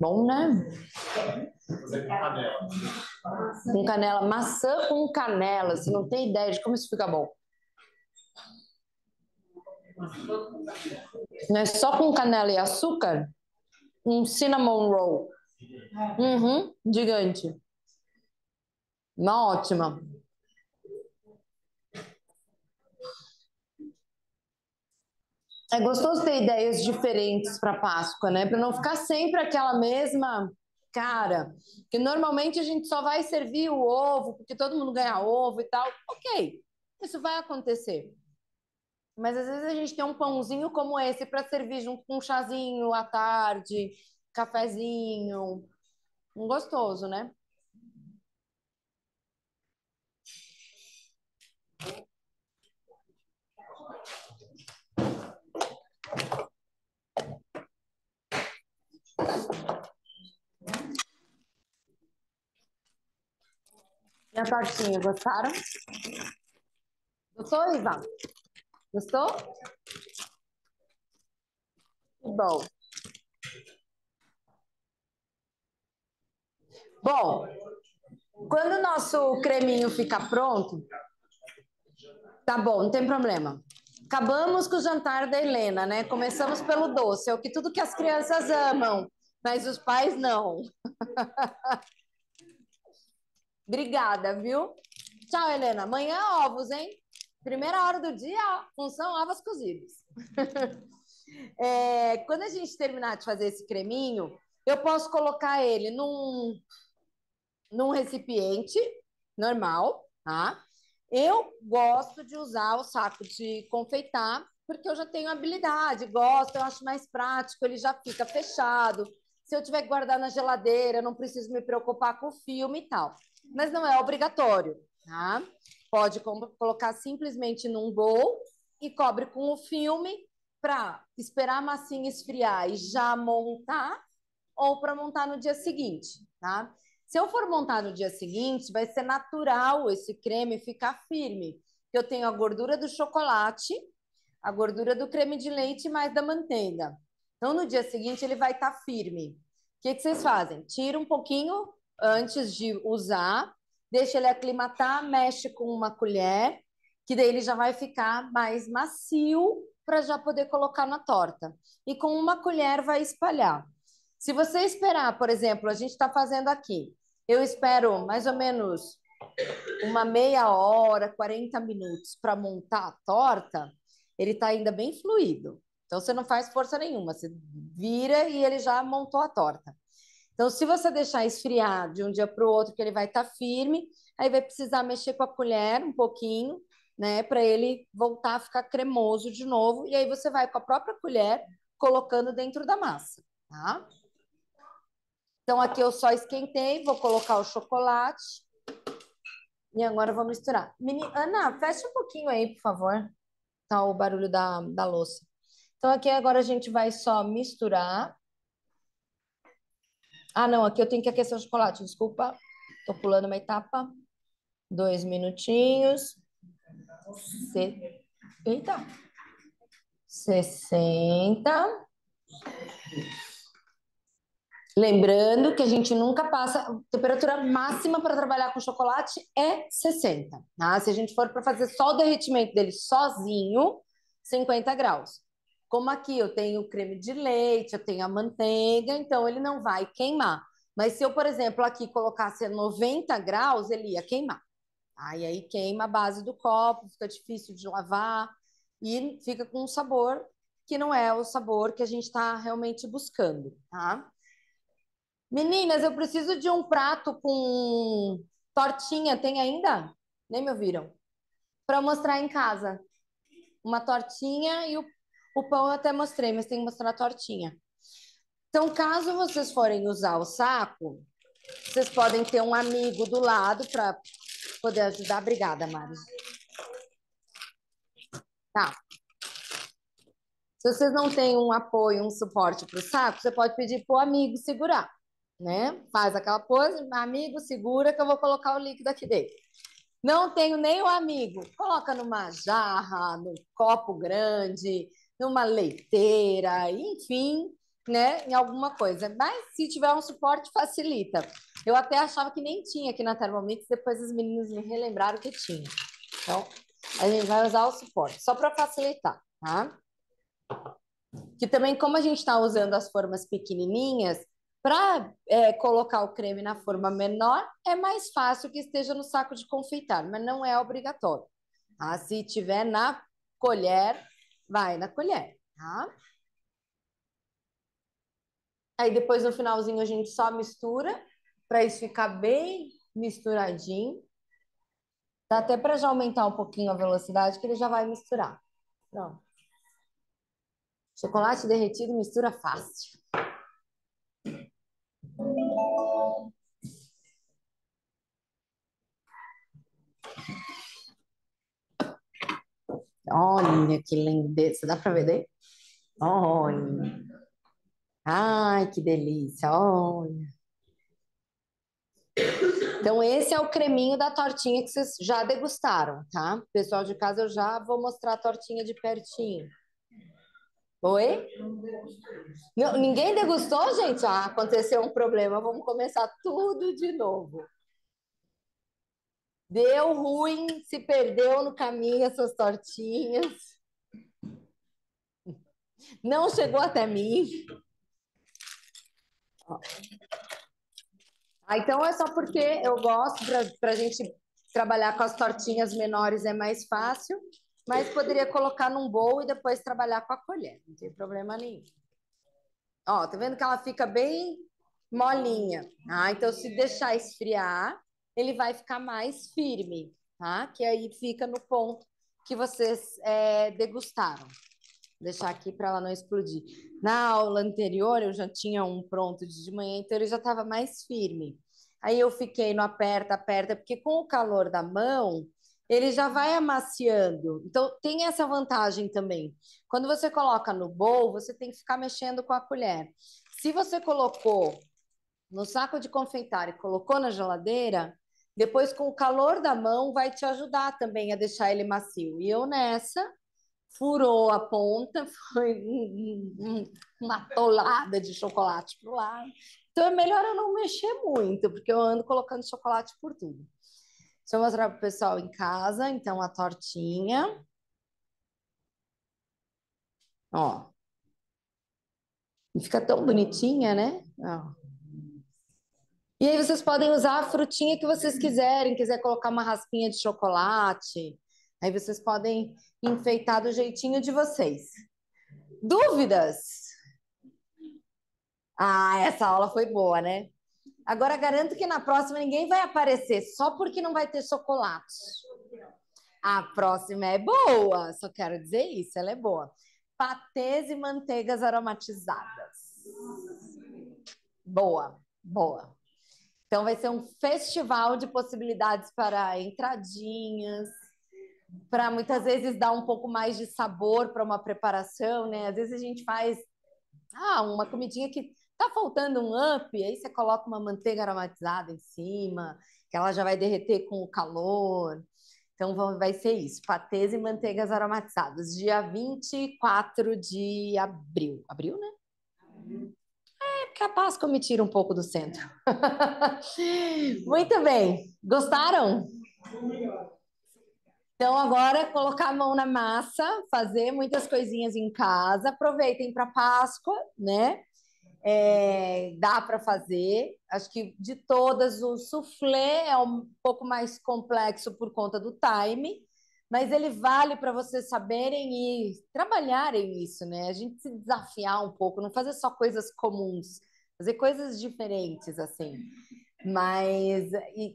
Bom, né? Com canela. Com canela. Maçã com canela. Você não tem ideia de como isso fica bom. Não é só com canela e açúcar? Um cinnamon roll. Uhum, gigante. Uma ótima. É gostoso ter ideias diferentes para Páscoa, né? Para não ficar sempre aquela mesma cara. Que normalmente a gente só vai servir o ovo, porque todo mundo ganha ovo e tal. Ok, isso vai acontecer. Mas às vezes a gente tem um pãozinho como esse para servir junto com um chazinho à tarde, cafezinho. Um gostoso, né? E a tortinha, gostaram? Gostou, Ivan? Gostou? Bom. Bom, quando o nosso creminho ficar pronto, tá bom, não tem problema. Acabamos com o jantar da Helena, né? Começamos pelo doce, é o que tudo que as crianças amam, mas os pais não. *laughs* Obrigada, viu? Tchau, Helena. Amanhã ovos, hein? Primeira hora do dia, função ovos cozidos. *laughs* é, quando a gente terminar de fazer esse creminho, eu posso colocar ele num, num recipiente normal, tá? Eu gosto de usar o saco de confeitar, porque eu já tenho habilidade, gosto, eu acho mais prático, ele já fica fechado. Se eu tiver que guardar na geladeira, não preciso me preocupar com o filme e tal. Mas não é obrigatório, tá? Pode colocar simplesmente num bowl e cobre com o filme para esperar a massinha esfriar e já montar, ou para montar no dia seguinte, tá? Se eu for montar no dia seguinte, vai ser natural esse creme ficar firme. Eu tenho a gordura do chocolate, a gordura do creme de leite mais da manteiga. Então, no dia seguinte, ele vai estar tá firme. O que, que vocês fazem? Tira um pouquinho antes de usar, deixa ele aclimatar, mexe com uma colher, que daí ele já vai ficar mais macio para já poder colocar na torta. E com uma colher vai espalhar. Se você esperar, por exemplo, a gente está fazendo aqui, eu espero mais ou menos uma meia hora, 40 minutos para montar a torta, ele está ainda bem fluido. Então você não faz força nenhuma, você vira e ele já montou a torta. Então, se você deixar esfriar de um dia para o outro, que ele vai estar tá firme, aí vai precisar mexer com a colher um pouquinho, né, para ele voltar a ficar cremoso de novo. E aí você vai com a própria colher colocando dentro da massa, tá? Então, aqui eu só esquentei, vou colocar o chocolate. E agora eu vou misturar. Menina, Ana, fecha um pouquinho aí, por favor. Tá o barulho da, da louça. Então, aqui agora a gente vai só misturar. Ah, não, aqui eu tenho que aquecer o chocolate, desculpa. Tô pulando uma etapa. Dois minutinhos. Se... Eita. 60. Lembrando que a gente nunca passa. Temperatura máxima para trabalhar com chocolate é 60. Tá? Se a gente for para fazer só o derretimento dele sozinho, 50 graus. Como aqui eu tenho creme de leite, eu tenho a manteiga, então ele não vai queimar. Mas se eu, por exemplo, aqui colocasse a 90 graus, ele ia queimar. Aí, aí queima a base do copo, fica difícil de lavar e fica com um sabor que não é o sabor que a gente está realmente buscando, tá? Meninas, eu preciso de um prato com tortinha. Tem ainda? Nem me ouviram? Para mostrar em casa. Uma tortinha e o, o pão eu até mostrei, mas tem que mostrar a tortinha. Então, caso vocês forem usar o saco, vocês podem ter um amigo do lado para poder ajudar. Obrigada, Mari. Tá. Se vocês não têm um apoio, um suporte para o saco, você pode pedir para o amigo segurar né? Faz aquela pose, amigo, segura que eu vou colocar o líquido aqui dentro. Não tenho nem o amigo, coloca numa jarra, num copo grande, numa leiteira, enfim, né? Em alguma coisa. Mas se tiver um suporte, facilita. Eu até achava que nem tinha aqui na Thermomix, depois as meninas me relembraram que tinha. Então, a gente vai usar o suporte, só para facilitar, tá? Que também, como a gente está usando as formas pequenininhas, para é, colocar o creme na forma menor, é mais fácil que esteja no saco de confeitar, mas não é obrigatório. Tá? Se tiver na colher, vai na colher, tá? Aí depois no finalzinho a gente só mistura para isso ficar bem misturadinho. Dá até para já aumentar um pouquinho a velocidade que ele já vai misturar. Pronto. Chocolate derretido mistura fácil. Olha que lindeza. Dá para ver daí? Olha. Ai, que delícia. Olha. Então, esse é o creminho da tortinha que vocês já degustaram, tá? Pessoal de casa, eu já vou mostrar a tortinha de pertinho. Oi? Não, ninguém degustou, gente? Ah, aconteceu um problema. Vamos começar tudo de novo. Deu ruim, se perdeu no caminho essas tortinhas. Não chegou até mim. Ah, então é só porque eu gosto para a gente trabalhar com as tortinhas menores é mais fácil, mas poderia colocar num bowl e depois trabalhar com a colher, não tem problema nenhum. Ó, tá vendo que ela fica bem molinha? Ah, então se deixar esfriar, ele vai ficar mais firme, tá? Que aí fica no ponto que vocês é, degustaram. Vou deixar aqui para ela não explodir. Na aula anterior, eu já tinha um pronto de manhã, então ele já estava mais firme. Aí eu fiquei no aperta, aperta, porque com o calor da mão, ele já vai amaciando. Então, tem essa vantagem também. Quando você coloca no bowl, você tem que ficar mexendo com a colher. Se você colocou no saco de confeitar e colocou na geladeira, depois, com o calor da mão, vai te ajudar também a deixar ele macio. E eu nessa, furou a ponta, *laughs* foi uma tolada de chocolate pro lado. Então, é melhor eu não mexer muito, porque eu ando colocando chocolate por tudo. Deixa eu mostrar para o pessoal em casa, então, a tortinha. Ó. E fica tão bonitinha, né? Ó. E aí vocês podem usar a frutinha que vocês quiserem, quiser colocar uma raspinha de chocolate. Aí vocês podem enfeitar do jeitinho de vocês. Dúvidas? Ah, essa aula foi boa, né? Agora garanto que na próxima ninguém vai aparecer só porque não vai ter chocolate. A próxima é boa, só quero dizer isso, ela é boa. Patês e manteigas aromatizadas. Boa, boa. Então vai ser um festival de possibilidades para entradinhas, para muitas vezes dar um pouco mais de sabor para uma preparação, né? Às vezes a gente faz ah, uma comidinha que tá faltando um up, aí você coloca uma manteiga aromatizada em cima, que ela já vai derreter com o calor. Então vai ser isso, patês e manteigas aromatizadas, dia 24 de abril. Abril, né? É capaz que eu me tiro um pouco do centro. *laughs* Muito bem. Gostaram? Então, agora colocar a mão na massa, fazer muitas coisinhas em casa. Aproveitem para Páscoa, né? É, dá para fazer. Acho que de todas, o soufflé é um pouco mais complexo por conta do time, mas ele vale para vocês saberem e trabalharem isso, né? A gente se desafiar um pouco, não fazer só coisas comuns, fazer coisas diferentes, assim. Mas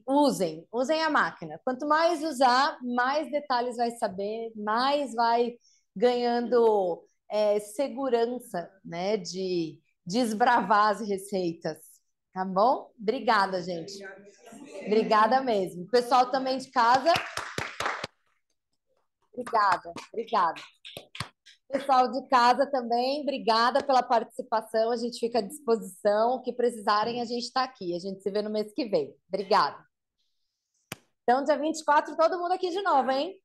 usem, usem a máquina. Quanto mais usar, mais detalhes vai saber, mais vai ganhando é, segurança, né? De desbravar as receitas. Tá bom? Obrigada, gente. Obrigada mesmo. Pessoal também de casa. Obrigada, obrigada. Pessoal de casa também, obrigada pela participação. A gente fica à disposição. O que precisarem, a gente está aqui. A gente se vê no mês que vem. Obrigada. Então, dia 24, todo mundo aqui de novo, hein?